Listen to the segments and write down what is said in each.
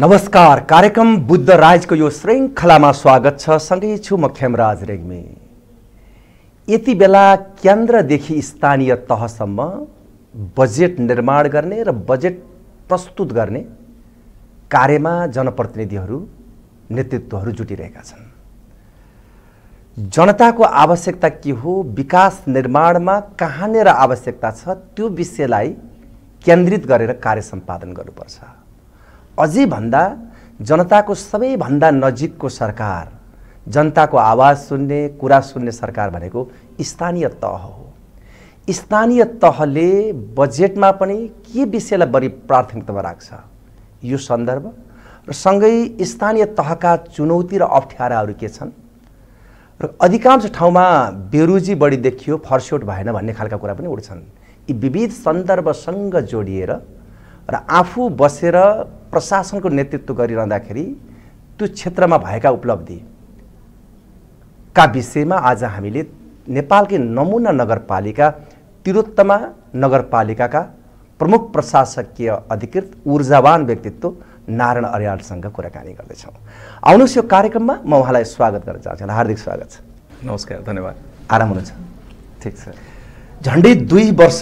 नमस्कार कार्यक्रम बुद्ध राजको यो श्रृङ्खलामा स्वागत छ। सँगै छु म खेमराज रेग्मी। यति बेला केन्द्रदेखि स्थानीय तहसम्म बजेट निर्माण गर्ने र बजेट प्रस्तुत गर्ने कार्यमा जनप्रतिनिधिहरू नेतृत्वहरू जुटिरहेका छन्। जनताको आवश्यकता के हो विकास निर्माणमा कहाँनिर आवश्यकता छ त्यो विषयलाई केन्द्रित गरेर कार्य सम्पादन गर्नुपर्छ। अझै भन्दा जनताको सबैभन्दा नजिकको सरकार जनताको आवाज सुन्ने कुरा सुन्ने सरकार भनेको स्थानीय तह हो। स्थानीय तहले बजेटमा पनि के विषयलाई बढी प्राथमिकतामा राख्छ? यो सन्दर्भ। र सँगै स्थानीय तहका चुनौती र अप्ठ्याराहरू के छन्? र अधिकांश ठाउँमा बेरोजी बढी देखियो फर्स्योट भएन भन्ने खालका कुरा पनि उठ्छन्। यी विविध सन्दर्भसँग जोडिएर र आफू बसेर प्रशासनको नेतृत्व गरिरहँदाखेरि त्यो क्षेत्रमा भएका उपलब्धि का विषयमा आज हामीले नेपालकै नमुना नगरपालिका तिरोत्तमा नगरपालिकाका प्रमुख प्रशासकीय अधिकृत ऊर्जावान व्यक्तित्व नारायण अर्यालसँग कुराकानी गर्दैछौँ। आउनुहोस् यो कार्यक्रममा म उहाँलाई स्वागत गर्न चाहन्छु। हार्दिक स्वागत छ। नमस्कार धन्यवाद। आराम हुनुहुन्छ? ठिक छ। झन्डै दुई वर्ष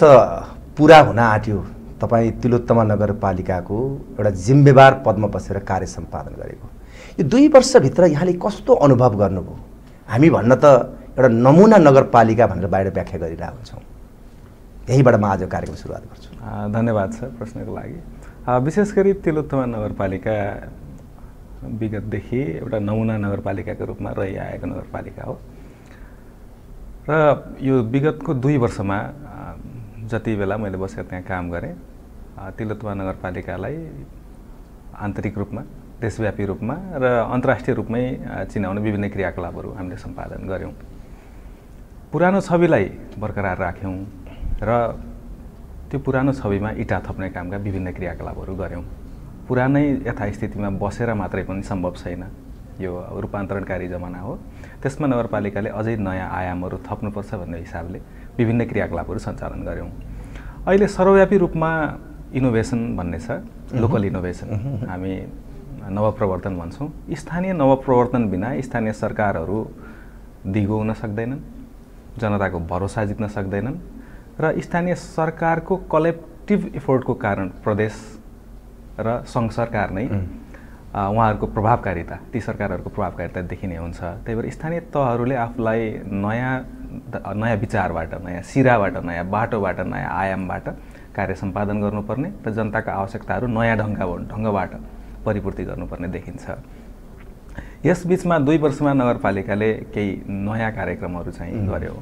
पुरा हुन आँट्यो। तपाईँ तिलोत्तमा नगरपालिकाको एउटा जिम्मेवार पदमा बसेर कार्य सम्पादन गरेको यो दुई वर्षभित्र यहाँले कस्तो अनुभव गर्नुभयो? हामी भन्न त एउटा नमुना नगरपालिका भनेर बाहिर व्याख्या गरिरहेको हुन्छौँ यहीबाट म आज कार्यक्रम सुरुवात गर्छु। धन्यवाद छ प्रश्नको लागि। विशेष गरी तिलोत्तमा नगरपालिका विगतदेखि एउटा नमुना नगरपालिकाको रूपमा रहिआएको नगरपालिका हो। र यो विगतको दुई वर्षमा जति बेला मैले बसेर त्यहाँ काम गरेँ आ, तिलोत्तमा नगरपालिकालाई आन्तरिक रूपमा देशव्यापी रूपमा र अन्तर्राष्ट्रिय रूपमै चिनाउने विभिन्न क्रियाकलापहरू हामीले सम्पादन गऱ्यौँ। पुरानो छविलाई बरकरार राख्यौँ र त्यो पुरानो छविमा इँटा थप्ने कामका विभिन्न क्रियाकलापहरू गऱ्यौँ। पुरानै यथास्थितिमा बसेर मात्रै पनि सम्भव छैन। यो रूपान्तरणकारी जमाना हो। त्यसमा नगरपालिकाले अझै नयाँ आयामहरू थप्नुपर्छ भन्ने हिसाबले विभिन्न क्रियाकलापहरू सञ्चालन गऱ्यौँ। अहिले सर्वव्यापी रूपमा इनोभेसन भन्ने छ लोकल इनोभेसन हामी नवप्रवर्तन भन्छौँ। स्थानीय नवप्रवर्तन बिना स्थानीय सरकारहरू दिगो हुन सक्दैनन् जनताको भरोसा जित्न सक्दैनन् र स्थानीय सरकारको कलेक्टिभ इफोर्टको कारण प्रदेश र सङ्घ सरकार नै उहाँहरूको प्रभावकारिता ती सरकारहरूको प्रभावकारिता देखिने हुन्छ। त्यही भएर स्थानीय तहहरूले आफूलाई नयाँ नयाँ विचारबाट नयाँ सिराबाट नयाँ बाटोबाट नयाँ आयामबाट कार्य सम्पादन गर्नुपर्ने र जनताका आवश्यकताहरू नयाँ ढङ्ग ढङ्गबाट परिपूर्ति गर्नुपर्ने देखिन्छ। यस बिचमा दुई वर्षमा नगरपालिकाले केही नयाँ कार्यक्रमहरू चाहिँ गर्यो।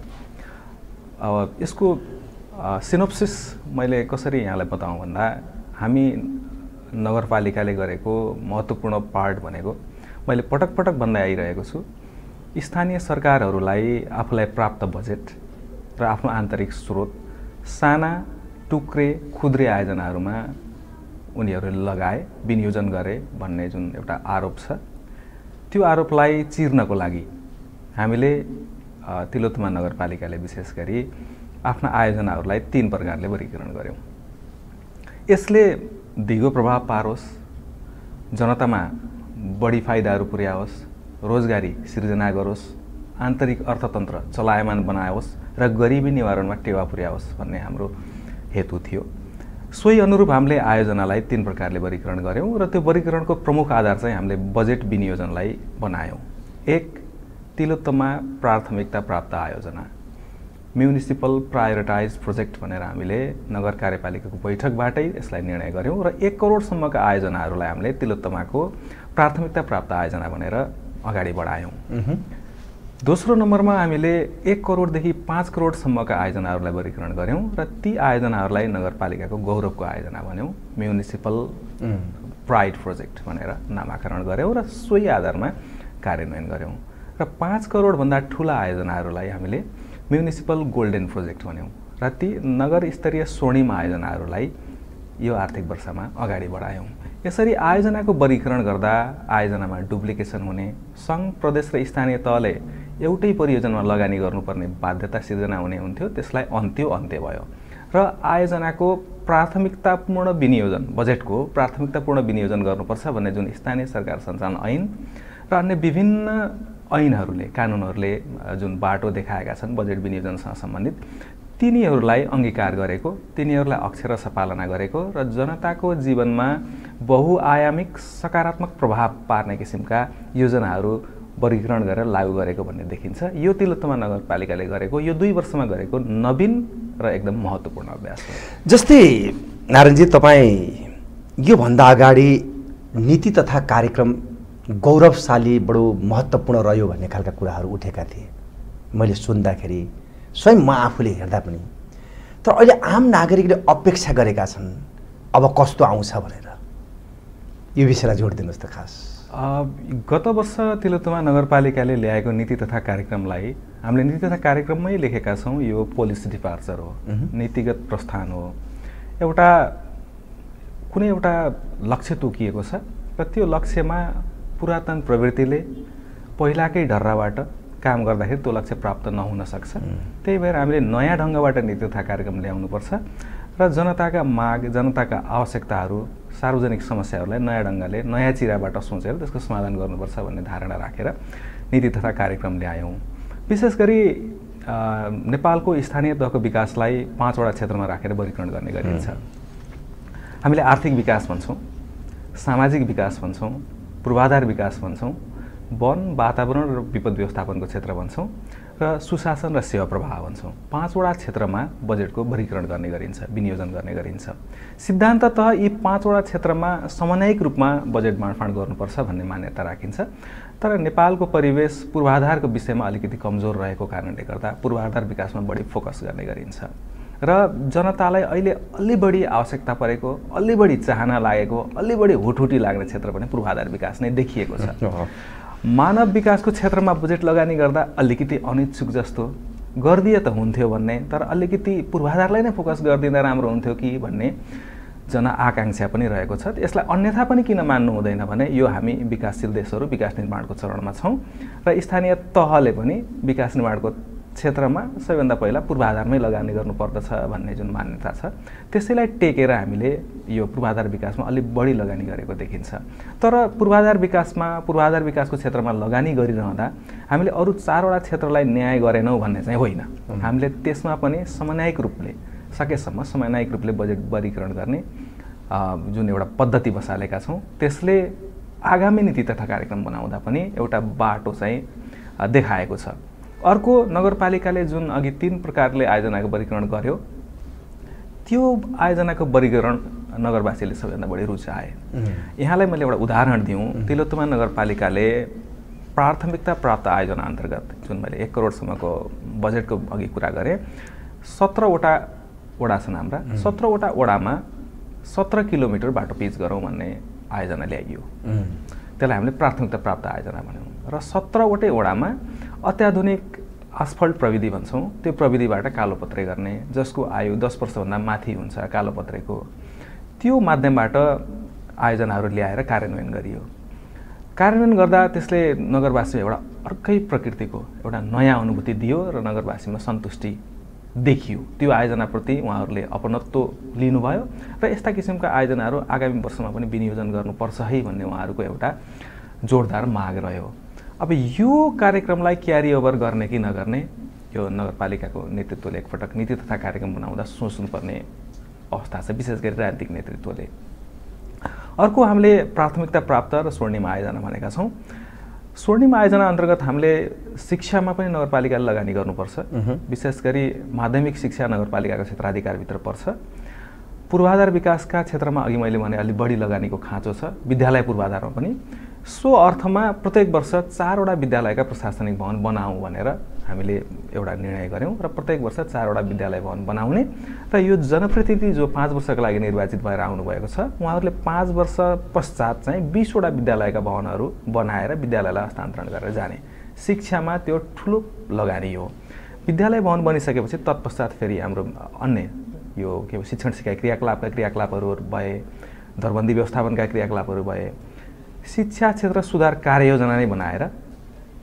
अब यसको सिनोप्सिस मैले कसरी यहाँलाई बताउँ भन्दा हामी नगरपालिकाले गरेको महत्त्वपूर्ण पार्ट भनेको मैले पटक पटक भन्दै आइरहेको छु। स्थानीय सरकारहरूलाई आफूलाई प्राप्त बजेट र आफ्नो आन्तरिक स्रोत साना टुक्रे खुद्रे आयोजनाहरूमा उनीहरूले लगाए विनियोजन गरे भन्ने जुन एउटा आरोप छ त्यो आरोपलाई चिर्नको लागि हामीले तिलोत्तमा नगरपालिकाले विशेष गरी आफ्ना आयोजनाहरूलाई तिन प्रकारले वर्गीकरण गऱ्यौँ। यसले दिगो प्रभाव पारोस् जनतामा बढी फाइदाहरू पुर्याओस् रोजगारी सिर्जना गरोस् आन्तरिक अर्थतन्त्र चलायमान बनाओस् र गरिबी निवारणमा टेवा पुर्याओस् भन्ने हाम्रो हेतु थियो। सोही अनुरूप हामीले आयोजनालाई तिन प्रकारले वर्गीकरण गऱ्यौँ र त्यो वर्गीकरणको प्रमुख आधार चाहिँ हामीले बजेट विनियोजनलाई बनायौँ। एक तिलोत्तमा प्राथमिकता प्राप्त आयोजना। म्युनिसिपल प्रायोरिटाइज प्रोजेक्ट भनेर हामीले नगर कार्यपालिकाको बैठकबाटै यसलाई निर्णय गऱ्यौँ र एक करोडसम्मका आयोजनाहरूलाई हामीले तिलोत्तमाको प्राथमिकता प्राप्त आयोजना भनेर अगाडि बढायौँ दोस्रो नम्बरमा हामीले एक करोडदेखि पाँच करोडसम्मका आयोजनाहरूलाई वर्गीकरण गऱ्यौँ र ती आयोजनाहरूलाई नगरपालिकाको गौरवको आयोजना भन्यौँ म्युनिसिपल प्राइड प्रोजेक्ट भनेर नामाकरण गऱ्यौँ र सोही आधारमा कार्यान्वयन गऱ्यौँ। र पाँच करोडभन्दा ठुला आयोजनाहरूलाई हामीले म्युनिसिपल गोल्डन प्रोजेक्ट भन्यौँ र ती नगर स्तरीय स्वर्णिम आयोजनाहरूलाई यो आर्थिक वर्षमा अगाडि बढायौँ यसरी आयोजनाको वर्गीकरण गर्दा आयोजनामा डुप्लिकेसन हुने सङ्घ प्रदेश र स्थानीय तहले एउटै परियोजनामा लगानी गर्नुपर्ने बाध्यता सिर्जना हुने हुन्थ्यो त्यसलाई अन्त्यो अन्त्य भयो। र आयोजनाको प्राथमिकतापूर्ण विनियोजन बजेटको प्राथमिकतापूर्ण विनियोजन गर्नुपर्छ भन्ने जुन स्थानीय सरकार सञ्चालन ऐन र अन्य विभिन्न ऐनहरूले कानुनहरूले जुन बाटो देखाएका छन् बजेट विनियोजनसँग सम्बन्धित तिनीहरूलाई अङ्गीकार गरेको तिनीहरूलाई अक्षरशः पालना गरेको र जनताको जीवनमा बहुआयामिक सकारात्मक प्रभाव पार्ने किसिमका योजनाहरू वर्गीकरण गरेर लागू गरेको भन्ने देखिन्छ। यो तिलोत्तमा नगरपालिकाले गरेको यो दुई वर्षमा गरेको नवीन र एकदम महत्त्वपूर्ण अभ्यास जस्तै नारायणजी तपाईँ योभन्दा अगाडि नीति तथा कार्यक्रम गौरवशाली बडो महत्त्वपूर्ण रह्यो भन्ने खालका कुराहरू उठेका थिए। मैले सुन्दाखेरि स्वयं म आफूले हेर्दा पनि। तर अहिले आम नागरिकले अपेक्षा गरेका छन् अब कस्तो आउँछ भनेर। यो विषयलाई जोड दिनुहोस् त खास। गत वर्ष तिलोत्तमा नगरपालिकाले ल्याएको नीति तथा कार्यक्रमलाई हामीले नीति तथा कार्यक्रममै लेखेका छौँ यो पोलिसी डिपार्चर हो नीतिगत प्रस्थान हो। एउटा कुनै एउटा लक्ष्य तोकिएको छ र त्यो लक्ष्यमा पुरातन प्रवृत्तिले पहिलाकै ढर्राबाट काम गर्दाखेरि त्यो लक्ष्य प्राप्त नहुन सक्छ। त्यही भएर हामीले नयाँ ढङ्गबाट नीति तथा कार्यक्रम ल्याउनुपर्छ र जनताका माग जनताका आवश्यकताहरू सार्वजनिक समस्याहरूलाई नयाँ ढङ्गले नयाँ चिराबाट सोचेर त्यसको समाधान गर्नुपर्छ भन्ने धारणा राखेर नीति तथा कार्यक्रम ल्यायौँ। विशेष गरी नेपालको स्थानीय तहको विकासलाई पाँचवटा क्षेत्रमा राखेर वर्गीकरण गर्ने गरिन्छ। हामीले आर्थिक विकास भन्छौँ सामाजिक विकास भन्छौँ पूर्वाधार विकास भन्छौँ वन वातावरण र विपद व्यवस्थापनको क्षेत्र भन्छौँ र सुशासन र सेवा प्रवाह भन्छौँ। पाँचवटा क्षेत्रमा बजेटको वर्गीकरण गर्ने गरिन्छ विनियोजन गर्ने गरिन्छ। सिद्धान्ततः यी पाँचवटा क्षेत्रमा समन्वयिक रूपमा बजेट बाँडफाँड गर्नुपर्छ भन्ने मान्यता राखिन्छ। तर नेपालको परिवेश पूर्वाधारको विषयमा अलिकति कमजोर रहेको कारणले गर्दा पूर्वाधार विकासमा बढी फोकस गर्ने गरिन्छ। र जनतालाई अहिले अलि बढी आवश्यकता परेको अलि बढी चाहना लागेको अलि बढी हुटहुटी लाग्ने क्षेत्र पनि पूर्वाधार विकास नै देखिएको छ। मानव विकासको क्षेत्रमा बजेट लगानी गर्दा अलिकति अनिच्छुक जस्तो गरिदिए त हुन्थ्यो भन्ने तर अलिकति पूर्वाधारलाई नै फोकस गरिदिँदा राम्रो हुन्थ्यो कि भन्ने जनआकाङ्क्षा पनि रहेको छ। यसलाई अन्यथा पनि किन मान्नु हुँदैन भने यो हामी विकासशील देशहरू विकास निर्माणको चरणमा छौँ र स्थानीय तहले पनि विकास निर्माणको क्षेत्रमा सबैभन्दा पहिला पूर्वाधारमै लगानी गर्नुपर्दछ भन्ने जुन मान्यता छ त्यसैलाई टेकेर हामीले यो पूर्वाधार विकासमा अलिक बढी लगानी गरेको देखिन्छ। तर पूर्वाधार विकासमा पूर्वाधार विकासको क्षेत्रमा लगानी गरिरहँदा हामीले अरू चारवटा क्षेत्रलाई न्याय गरेनौँ भन्ने चाहिँ होइन। हामीले त्यसमा पनि समन्वयिक रूपले सकेसम्म समन्वयिक रूपले बजेट वर्गीकरण गर्ने जुन एउटा पद्धति बसालेका छौँ त्यसले आगामी नीति तथा कार्यक्रम बनाउँदा पनि एउटा बाटो चाहिँ देखाएको छ। अर्को नगरपालिकाले जुन अघि तिन प्रकारले आयोजनाको वर्गीकरण गर्यो त्यो आयोजनाको वर्गीकरण नगरवासीले सबैभन्दा बढी रुचाए यहाँलाई मैले एउटा उदाहरण दिउँ। तिलोत्तमा नगरपालिकाले प्राथमिकता प्राप्त आयोजना अन्तर्गत जुन मैले एक करोडसम्मको बजेटको अघि कुरा गरेँ सत्रवटा वडा छन् हाम्रा। सत्रवटा वडामा सत्र किलोमिटर बाटो पिच गरौँ भन्ने आयोजना ल्याइयो। त्यसलाई हामीले प्राथमिकता प्राप्त आयोजना भन्यौँ। र सत्रवटै वडामा अत्याधुनिक आसफल्ट प्रविधि भन्छौँ त्यो प्रविधिबाट कालोपत्रे गर्ने जसको आयु दस वर्षभन्दा माथि हुन्छ कालोपत्रेको। त्यो माध्यमबाट आयोजनाहरू ल्याएर कार्यान्वयन गरियो। कार्यान्वयन गर्दा त्यसले नगरवासीमा एउटा अर्कै प्रकृतिको एउटा नयाँ अनुभूति दियो र नगरवासीमा सन्तुष्टि देखियो। त्यो आयोजनाप्रति उहाँहरूले अपनत्व लिनुभयो र यस्ता किसिमका आयोजनाहरू आगामी वर्षमा पनि विनियोजन गर्नुपर्छ है भन्ने उहाँहरूको एउटा जोरदार माग रह्यो। अब यो कार्यक्रमलाई क्यारी ओभर गर्ने कि नगर्ने यो नगरपालिकाको नेतृत्वले एकपटक नीति तथा कार्यक्रम बनाउँदा सोच्नुपर्ने अवस्था छ विशेष गरी राजनीतिक नेतृत्वले। अर्को हामीले प्राथमिकता प्राप्त र स्वर्णिम आयोजना भनेका छौँ। स्वर्णिम आयोजना अन्तर्गत हामीले शिक्षामा पनि नगरपालिकाले लगानी गर्नुपर्छ। विशेष गरी माध्यमिक शिक्षा नगरपालिकाको क्षेत्राधिकारभित्र पर्छ। पूर्वाधार विकासका क्षेत्रमा अघि मैले भने अलिक बढी लगानीको खाँचो छ। विद्यालय पूर्वाधारमा पनि। सो अर्थमा प्रत्येक वर्ष चारवटा विद्यालयका प्रशासनिक भवन बनाऊ भनेर हामीले एउटा निर्णय गऱ्यौँ र प्रत्येक वर्ष चारवटा विद्यालय भवन बनाउने र यो जनप्रतिनिधि जो पाँच वर्षको लागि निर्वाचित भएर आउनुभएको छ उहाँहरूले पाँच वर्ष पश्चात चाहिँ बिसवटा विद्यालयका भवनहरू बनाएर विद्यालयलाई हस्तान्तरण गरेर जाने। शिक्षामा त्यो ठुलो लगानी हो। विद्यालय भवन बनिसकेपछि तत्पश्चात फेरि हाम्रो अन्य यो के शिक्षण सिकाइ क्रियाकलापका क्रियाकलापहरू भए दरबन्दी व्यवस्थापनका क्रियाकलापहरू भए शिक्षा क्षेत्र सुधार कार्ययोजना नै बनाएर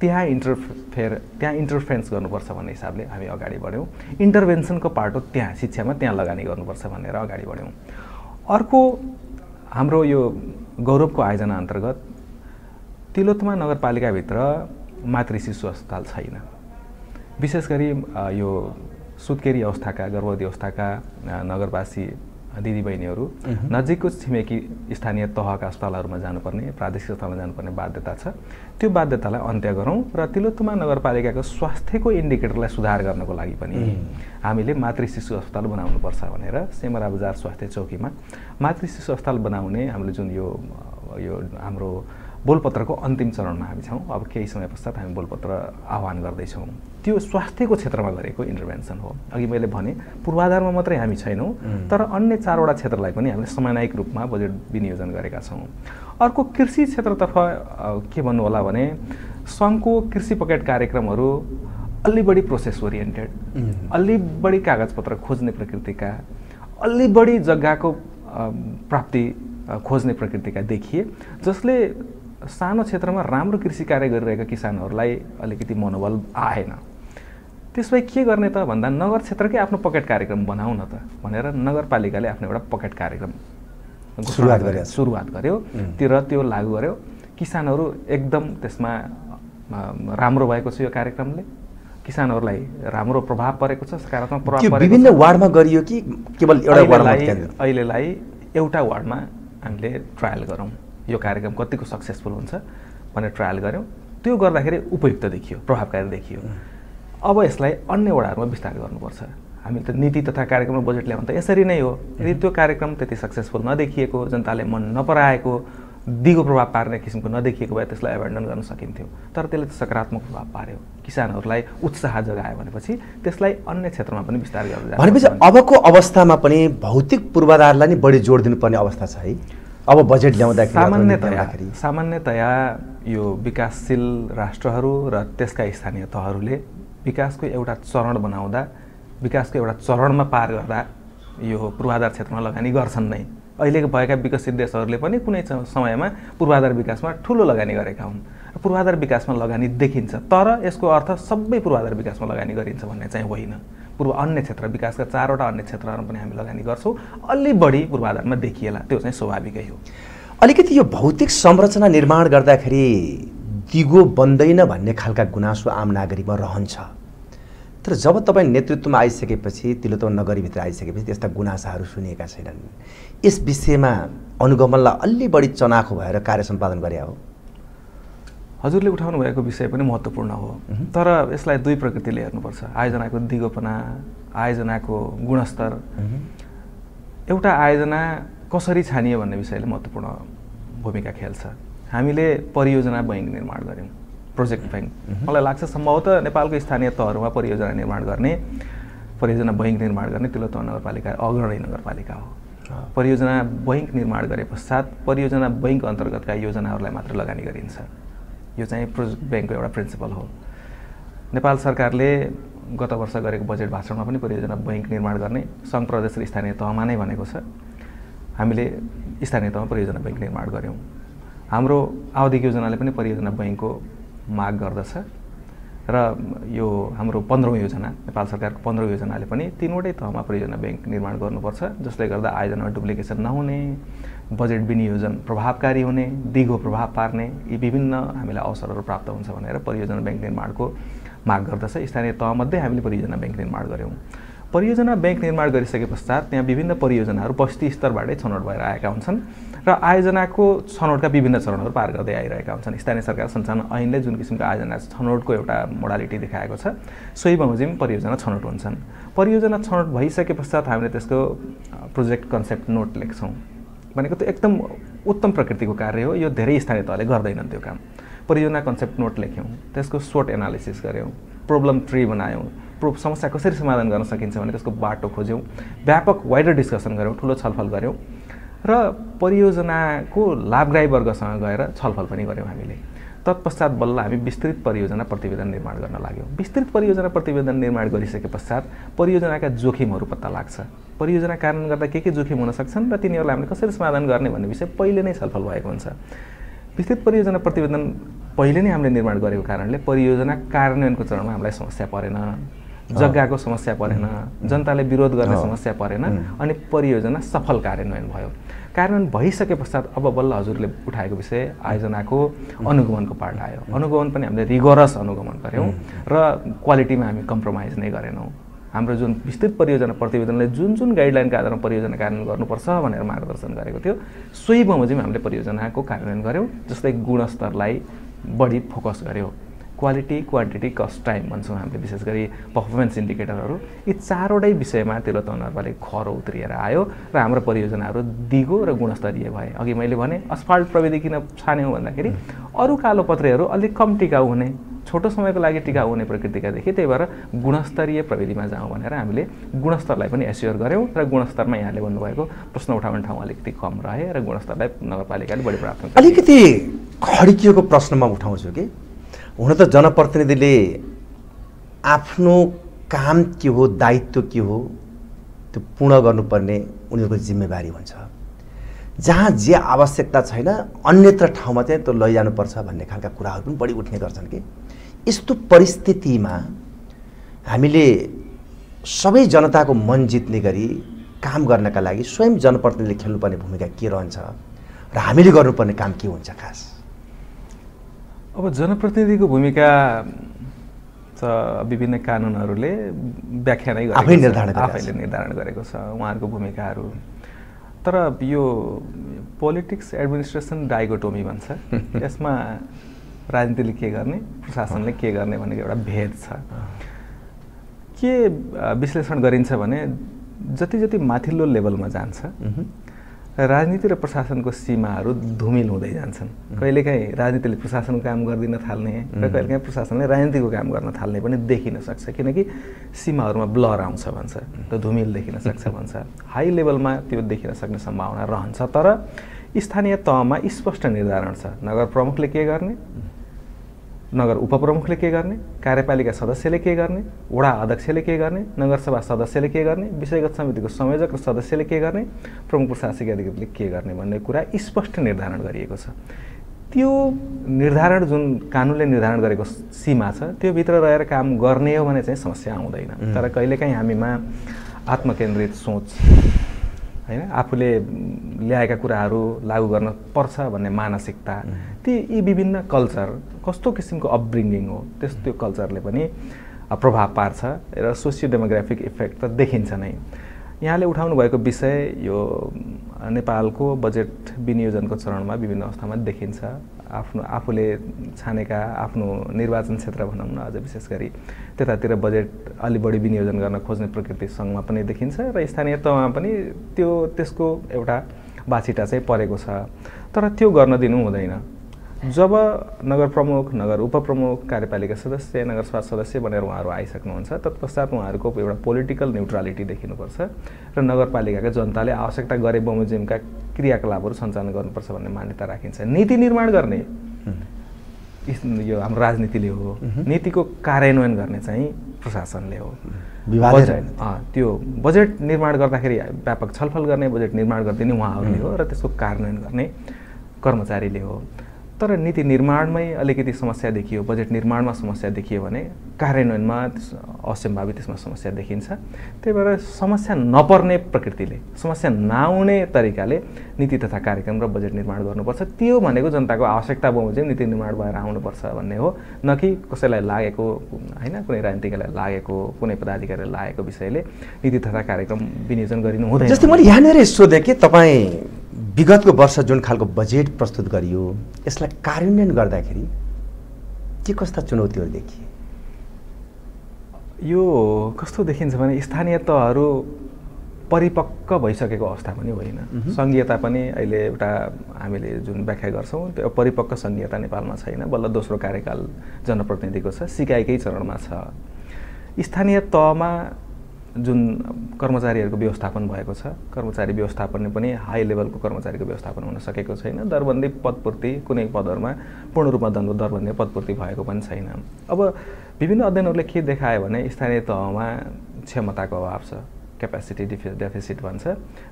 त्यहाँ इन्टरफेयर त्यहाँ इन्टरफेन्स गर्नुपर्छ भन्ने हिसाबले हामी अगाडि बढ्यौँ। इन्टरभेन्सनको पार्ट हो त्यहाँ शिक्षामा त्यहाँ लगानी गर्नुपर्छ भनेर अगाडि बढ्यौँ। अर्को हाम्रो यो गौरवको आयोजना अन्तर्गत तिलोत्तमा नगरपालिकाभित्र मातृ शिशु अस्पताल छैन। विशेष गरी यो सुत्केरी अवस्थाका गर्भवती अवस्थाका नगरवासी दिदीबहिनीहरू। नजिकको छिमेकी स्थानीय तहका अस्पतालहरूमा जानुपर्ने प्रादेशिक अस्पतालमा जानुपर्ने बाध्यता छ। त्यो बाध्यतालाई अन्त्य गरौँ र तिलोत्तमा नगरपालिकाको स्वास्थ्यको इन्डिकेटरलाई सुधार गर्नको लागि पनि हामीले मातृ शिशु अस्पताल बनाउनुपर्छ भनेर सेमरा बजार स्वास्थ्य चौकीमा मातृ शिशु अस्पताल बनाउने हामीले जुन यो यो हाम्रो बोलपत्रको अन्तिम चरणमा हामी छौँ। अब केही समय पश्चात हामी बोलपत्र आह्वान गर्दैछौँ। त्यो स्वास्थ्यको क्षेत्रमा गरेको इन्टरभेन्सन हो। अघि मैले भने पूर्वाधारमा मात्रै हामी छैनौँ तर अन्य चारवटा क्षेत्रलाई पनि हामीले समन्वयिक रूपमा बजेट विनियोजन गरेका छौँ। अर्को कृषि क्षेत्रतर्फ के भन्नु होला भने सङ्घको कृषि पकेट कार्यक्रमहरू अलि बढी प्रोसेस ओरिएन्टेड अलि बढी कागजपत्र खोज्ने प्रकृतिका अलि बढी जग्गाको प्राप्ति खोज्ने प्रकृतिका देखिए जसले सानो क्षेत्रमा राम्रो कृषि कार्य गरिरहेका किसानहरूलाई अलिकति मनोबल आएन। त्यसमा के गर्ने त? भन्दा नगर क्षेत्रकै आफ्नो पकेट कार्यक्रम बनाऊ न त भनेर नगरपालिकाले आफ्नो एउटा पकेट कार्यक्रम सुरुवात गर्यो। सुरुवात गर्यो। तिर त्यो लागू गर्यो। किसानहरू एकदम त्यसमा राम्रो भएको छ यो कार्यक्रमले। किसानहरूलाई राम्रो प्रभाव परेको छ सकारात्मक प्रभाव विभिन्न वार्डमा गरियो कि केवल एउटा अहिलेलाई एउटा वार्डमा हामीले ट्रायल गरौँ। यो कार्यक्रम कतिको सक्सेसफुल हुन्छ भनेर ट्रायल गऱ्यौँ। त्यो गर्दाखेरि उपयुक्त देखियो प्रभावकारी देखियो। अब यसलाई अन्य वडाहरूमा विस्तार गर्नुपर्छ। हामी त नीति तथा कार्यक्रममा बजेट ल्याउनु त यसरी नै हो। यदि त्यो कार्यक्रम त्यति सक्सेसफुल नदेखिएको जनताले मन नपराएको दिगो प्रभाव पार्ने किसिमको नदेखिएको भए त्यसलाई एभेन्डन गर्न सकिन्थ्यो। तर त्यसले त सकारात्मक प्रभाव पार्यो। किसानहरूलाई उत्साह जगायो भनेपछि त्यसलाई अन्य क्षेत्रमा पनि विस्तार गरेर भनेपछि अबको अवस्थामा पनि भौतिक पूर्वाधारलाई नै बढी जोड दिनुपर्ने अवस्था छ है? अब बजेट ल्याउँदाखेरि सामान्यतया सामान्यतया यो विकासशील राष्ट्रहरू र त्यसका स्थानीय तहहरूले विकासको एउटा चरण बनाउँदा विकासको एउटा चरणमा पार गर्दा यो पूर्वाधार क्षेत्रमा लगानी गर्छन् नै। अहिलेको भएका विकसित देशहरूले पनि कुनै समयमा पूर्वाधार विकासमा ठुलो लगानी गरेका हुन्। पूर्वाधार विकासमा लगानी देखिन्छ तर यसको अर्थ सबै पूर्वाधार विकासमा लगानी गरिन्छ भन्ने चाहिँ होइन। पूर्व अन्य क्षेत्र विकासका चारवटा अन्य क्षेत्रहरूमा पनि हामी लगानी गर्छौँ। अलि बढी पूर्वाधारमा देखिएला त्यो चाहिँ स्वाभाविकै हो। अलिकति यो भौतिक संरचना निर्माण गर्दाखेरि दिगो बन्दैन भन्ने खालका गुनासो आम नागरिकमा रहन्छ। तर जब तपाईँ नेतृत्वमा आइसकेपछि तिलोत्तमा नगरीभित्र आइसकेपछि त्यस्ता गुनासाहरू सुनिएका छैनन्। यस विषयमा अनुगमनलाई अलि बढी चनाखो भएर कार्य सम्पादन गरे हो। हजुरले उठाउनु भएको विषय पनि महत्त्वपूर्ण हो। तर यसलाई दुई प्रकृतिले हेर्नुपर्छ। आयोजनाको दिगोपना आयोजनाको गुणस्तर। एउटा आयोजना कसरी छानियो भन्ने विषयले महत्त्वपूर्ण भूमिका खेल्छ। हामीले परियोजना बैङ्क निर्माण गऱ्यौँ प्रोजेक्ट ब्याङ्क मलाई लाग्छ सम्भवतः नेपालको स्थानीय तहहरूमा परियोजना निर्माण गर्ने परियोजना बैङ्क निर्माण गर्ने तिलोत्तमा नगरपालिका अग्रणी नगरपालिका हो। परियोजना बैङ्क निर्माण गरे पश्चात परियोजना बैङ्क अन्तर्गतका योजनाहरूलाई मात्र लगानी गरिन्छ। यो चाहिँ प्रोजेक्ट ब्याङ्कको एउटा प्रिन्सिपल हो। नेपाल सरकारले गत वर्ष गरेको बजेट भाषणमा पनि परियोजना बैङ्क निर्माण गर्ने सङ्घ प्रदेश र स्थानीय तहमा नै भनेको छ। हामीले स्थानीय तहमा परियोजना बैङ्क निर्माण गऱ्यौँ। हाम्रो आवधिक योजनाले पनि परियोजना बैङ्कको माग गर्दछ र यो हाम्रो पन्ध्रौँ योजना नेपाल सरकारको पन्ध्रौँ योजनाले पनि तिनवटै तहमा परियोजना ब्याङ्क निर्माण गर्नुपर्छ जसले गर्दा आयोजनामा डुप्लिकेसन नहुने बजेट विनियोजन प्रभावकारी हुने दिगो प्रभाव पार्ने यी विभिन्न हामीलाई अवसरहरू प्राप्त हुन्छ भनेर परियोजना ब्याङ्क निर्माणको माग गर्दछ। स्थानीय तहमध्ये हामीले परियोजना ब्याङ्क निर्माण गऱ्यौँ। परियोजना ब्याङ्क निर्माण गरिसके पश्चात त्यहाँ विभिन्न परियोजनाहरू बस्ती स्तरबाटै छनौट भएर आएका हुन्छन् र आयोजनाको छनौटका विभिन्न चरणहरू पार गर्दै आइरहेका हुन्छन्। स्थानीय सरकार सञ्चालन ऐनले जुन किसिमको आयोजना छनौटको एउटा मोडालिटी देखाएको छ सोही बमोजिम परियोजना छनौट हुन्छन्। परियोजना छनौट भइसके पश्चात हामीले त्यसको प्रोजेक्ट कन्सेप्ट नोट लेख्छौँ। भनेको त एकदम उत्तम प्रकृतिको कार्य हो। यो धेरै स्थानीय तहले गर्दैनन् त्यो काम। परियोजना कन्सेप्ट नोट लेख्यौँ त्यसको सोट एनालिसिस गऱ्यौँ प्रब्लम ट्री बनायौँ प्रो समस्या कसरी समाधान गर्न सकिन्छ भने त्यसको बाटो खोज्यौँ व्यापक वाइडर डिस्कसन गऱ्यौँ ठुलो छलफल गऱ्यौँ र परियोजनाको लाभग्राही वर्गसँग गएर छलफल पनि गऱ्यौँ हामीले। तत्पश्चात बल्ल हामी विस्तृत परियोजना प्रतिवेदन निर्माण गर्न लाग्यौँ। विस्तृत परियोजना प्रतिवेदन निर्माण गरिसके पश्चात परियोजनाका जोखिमहरू पत्ता लाग्छ। परियोजना कारण गर्दा के के जोखिम हुन सक्छन् र तिनीहरूलाई हामीले कसरी समाधान गर्ने भन्ने विषय पहिले नै छलफल भएको हुन्छ। विस्तृत परियोजना प्रतिवेदन पहिले नै हामीले निर्माण गरेको कारणले परियोजना कार्यान्वयनको चरणमा हामीलाई समस्या परेन जग्गाको समस्या परेन जनताले विरोध गर्ने समस्या परेन अनि परियोजना सफल कार्यान्वयन भयो। कार्यान्वयन भइसके पश्चात अब बल्ल हजुरले उठाएको विषय आयोजनाको अनुगमनको पार्ट आयो। अनुगमन पनि हामीले रिगोरस अनुगमन गऱ्यौँ र क्वालिटीमा हामी कम्प्रोमाइज नै गरेनौँ। हाम्रो जुन विस्तृत परियोजना प्रतिवेदनले जुन जुन गाइडलाइनको आधारमा परियोजना कार्यान्वयन गर्नुपर्छ भनेर मार्गदर्शन गरेको थियो सोही बमोजिम हामीले परियोजनाको कार्यान्वयन गऱ्यौँ जस्तै गुणस्तरलाई बढी फोकस गऱ्यौँ। क्वालिटी क्वान्टिटी कस्ट टाइम भन्छौँ हामीले विशेष गरी पर्फर्मेन्स इन्डिकेटरहरू यी चारवटै विषयमा तिलोत्तमा नगरपालिका खरो उत्रिएर आयो र हाम्रो परियोजनाहरू दिगो र गुणस्तरीय भए। अघि मैले भने अस्फाल्ट प्रविधि किन छान्यौँ भन्दाखेरि अरू कालो पत्रेहरू अलिक कम टिकाउ हुने छोटो समयको लागि टिकाउ हुने प्रकृतिका देखि त्यही भएर गुणस्तरीय प्रविधिमा जाउँ भनेर हामीले गुणस्तरलाई पनि एस्योर गऱ्यौँ र गुणस्तरमा यहाँले भन्नुभएको प्रश्न उठाउने ठाउँ अलिकति कम रहे र गुणस्तरलाई नगरपालिकाले बढी प्राथमिकता अलिकति खड्किएको प्रश्न म उठाउँछु कि? हुन त जनप्रतिनिधिले आफ्नो काम के हो दायित्व के हो त्यो पूर्ण गर्नुपर्ने उनीहरूको जिम्मेवारी हुन्छ। जहाँ जे आवश्यकता छैन अन्यत्र ठाउँमा चाहिँ त्यो लैजानुपर्छ भन्ने खालका कुराहरू पनि बढी उठ्ने गर्छन् कि। यस्तो परिस्थितिमा हामीले सबै जनताको मन जित्ने गरी काम गर्नका लागि स्वयं जनप्रतिनिधिले खेल्नुपर्ने भूमिका के रहन्छ र हामीले गर्नुपर्ने काम के हुन्छ खास? अब जनप्रतिनिधिको भूमिका त विभिन्न कानुनहरूले व्याख्या नै आफै निर्धारण आफैले निर्धारण गरेको छ उहाँहरूको भूमिकाहरू। तर यो पोलिटिक्स एडमिनिस्ट्रेसन डाइगोटोमी भन्छ। यसमा राजनीतिले के गर्ने प्रशासनले के गर्ने भनेको एउटा भेद छ। के विश्लेषण गरिन्छ भने जति जति माथिल्लो लेभलमा जान्छ राजनीति र प्रशासनको सीमाहरू धुमिल हुँदै जान्छन्। कहिलेकाहीँ राजनीतिले प्रशासनको काम गरिदिन थाल्ने र कहिलेकाहीँ प्रशासनले राजनीतिको काम गर्न थाल्ने पनि देखिन सक्छ किनकि सीमाहरूमा ब्लर आउँछ भन्छ र धुमिल देखिन सक्छ भन्छ। हाई लेभलमा त्यो देखिन सक्ने सम्भावना रहन्छ तर स्थानीय तहमा स्पष्ट निर्धारण छ। नगर प्रमुखले के गर्ने? नगर उपप्रमुखले के गर्ने? कार्यपालिका सदस्यले के गर्ने? वडा अध्यक्षले के गर्ने? नगरसभा सदस्यले के गर्ने? विषयगत समितिको संयोजक र सदस्यले के गर्ने? प्रमुख प्रशासकीय अधिकारीले के गर्ने भन्ने कुरा स्पष्ट निर्धारण गरिएको छ। त्यो निर्धारण जुन कानुनले निर्धारण गरेको सीमा छ त्यो भित्र रहेर काम गर्ने हो भने चाहिँ समस्या आउँदैन। तर कहिलेकाहीँ हामीमा आत्मकेन्द्रित सोच होइन? आफूले ल्याएका कुराहरू लागू गर्न पर्छ भन्ने मानसिकता। ती यी विभिन्न कल्चर कस्तो किसिमको अपब्रिङ्गिङ हो त्यस त्यो कल्चरले पनि प्रभाव पार्छ र सोसियो डेमोग्राफिक इफेक्ट त देखिन्छ नै। यहाँले उठाउनु भएको विषय यो नेपालको बजेट विनियोजनको चरणमा विभिन्न अवस्थामा देखिन्छ। आफ्नो आफूले छानेका आफ्नो निर्वाचन क्षेत्र भनौँ न अझ विशेष गरी त्यतातिर बजेट अलि बढी विनियोजन गर्न खोज्ने प्रकृति सङ्घमा पनि देखिन्छ र स्थानीय तहमा पनि त्यो त्यसको एउटा बाछिटा चाहिँ परेको छ। तर त्यो गर्न दिनु हुँदैन। जब नगर प्रमुख नगर उपप्रमुख कार्यपालिका सदस्य नगरसभा सदस्य भनेर उहाँहरू आइसक्नुहुन्छ तत्पश्चात उहाँहरूको एउटा पोलिटिकल न्युट्रालिटी देखिनुपर्छ र नगरपालिकाका जनताले आवश्यकता गरे बमोजिमका क्रियाकलापहरू सञ्चालन गर्नुपर्छ भन्ने मान्यता राखिन्छ। नीति निर्माण गर्ने। यो हाम्रो राजनीतिले हो। नीतिको कार्यान्वयन गर्ने चाहिँ प्रशासनले हो। त्यो। बजेट निर्माण गर्दाखेरि व्यापक छलफल गर्ने बजेट निर्माण गरिदिने उहाँहरूले हो र त्यसको कार्यान्वयन गर्ने कर्मचारीले हो। तर नीति निर्माणमै अलिकति समस्या देखियो बजेट निर्माणमा समस्या देखियो भने कार्यान्वयनमा असम्भावित त्यसमा समस्या देखिन्छ। त्यही भएर समस्या नपर्ने प्रकृतिले समस्या नआउने तरिकाले नीति तथा कार्यक्रम र बजेट निर्माण गर्नुपर्छ। त्यो भनेको जनताको आवश्यकता बमोजिम नीति निर्माण भएर आउनुपर्छ भन्ने हो। न कि कसैलाई लागेको होइन कुनै राजनीतिकलाई लागेको कुनै पदाधिकारीलाई लागेको विषयले नीति तथा कार्यक्रम विनियोजन गरिनु हुँदैन। जस्तै मैले यहाँनिर सोधेँ कि तपाईँ विगतको वर्ष जुन खालको बजेट प्रस्तुत गरियो यसलाई कार्यान्वयन गर्दाखेरि के कस्ता चुनौतीहरू देखिए? यो कस्तो देखिन्छ भने स्थानीय तहहरू परिपक्व भइसकेको अवस्था पनि होइन। सङ्घीयता पनि अहिले एउटा हामीले जुन व्याख्या गर्छौँ त्यो परिपक्व सङ्घीयता नेपालमा छैन। बल्ल दोस्रो कार्यकाल जनप्रतिनिधिको छ सिकाइकै चरणमा छ। स्थानीय तहमा जुन कर्मचारीहरूको व्यवस्थापन भएको छ कर्मचारी व्यवस्थापन पनि हाई लेभलको कर्मचारीको व्यवस्थापन हुन सकेको छैन। दरबन्दी पदपूर्ति कुनै पदहरूमा पूर्ण रूपमा दण्ड दरबन्दी पदपूर्ति भएको पनि छैन। अब विभिन्न अध्ययनहरूले के देखायो भने स्थानीय तहमा क्षमताको अभाव छ क्यापेसिटी डिफि डेफिसिट भन्छ।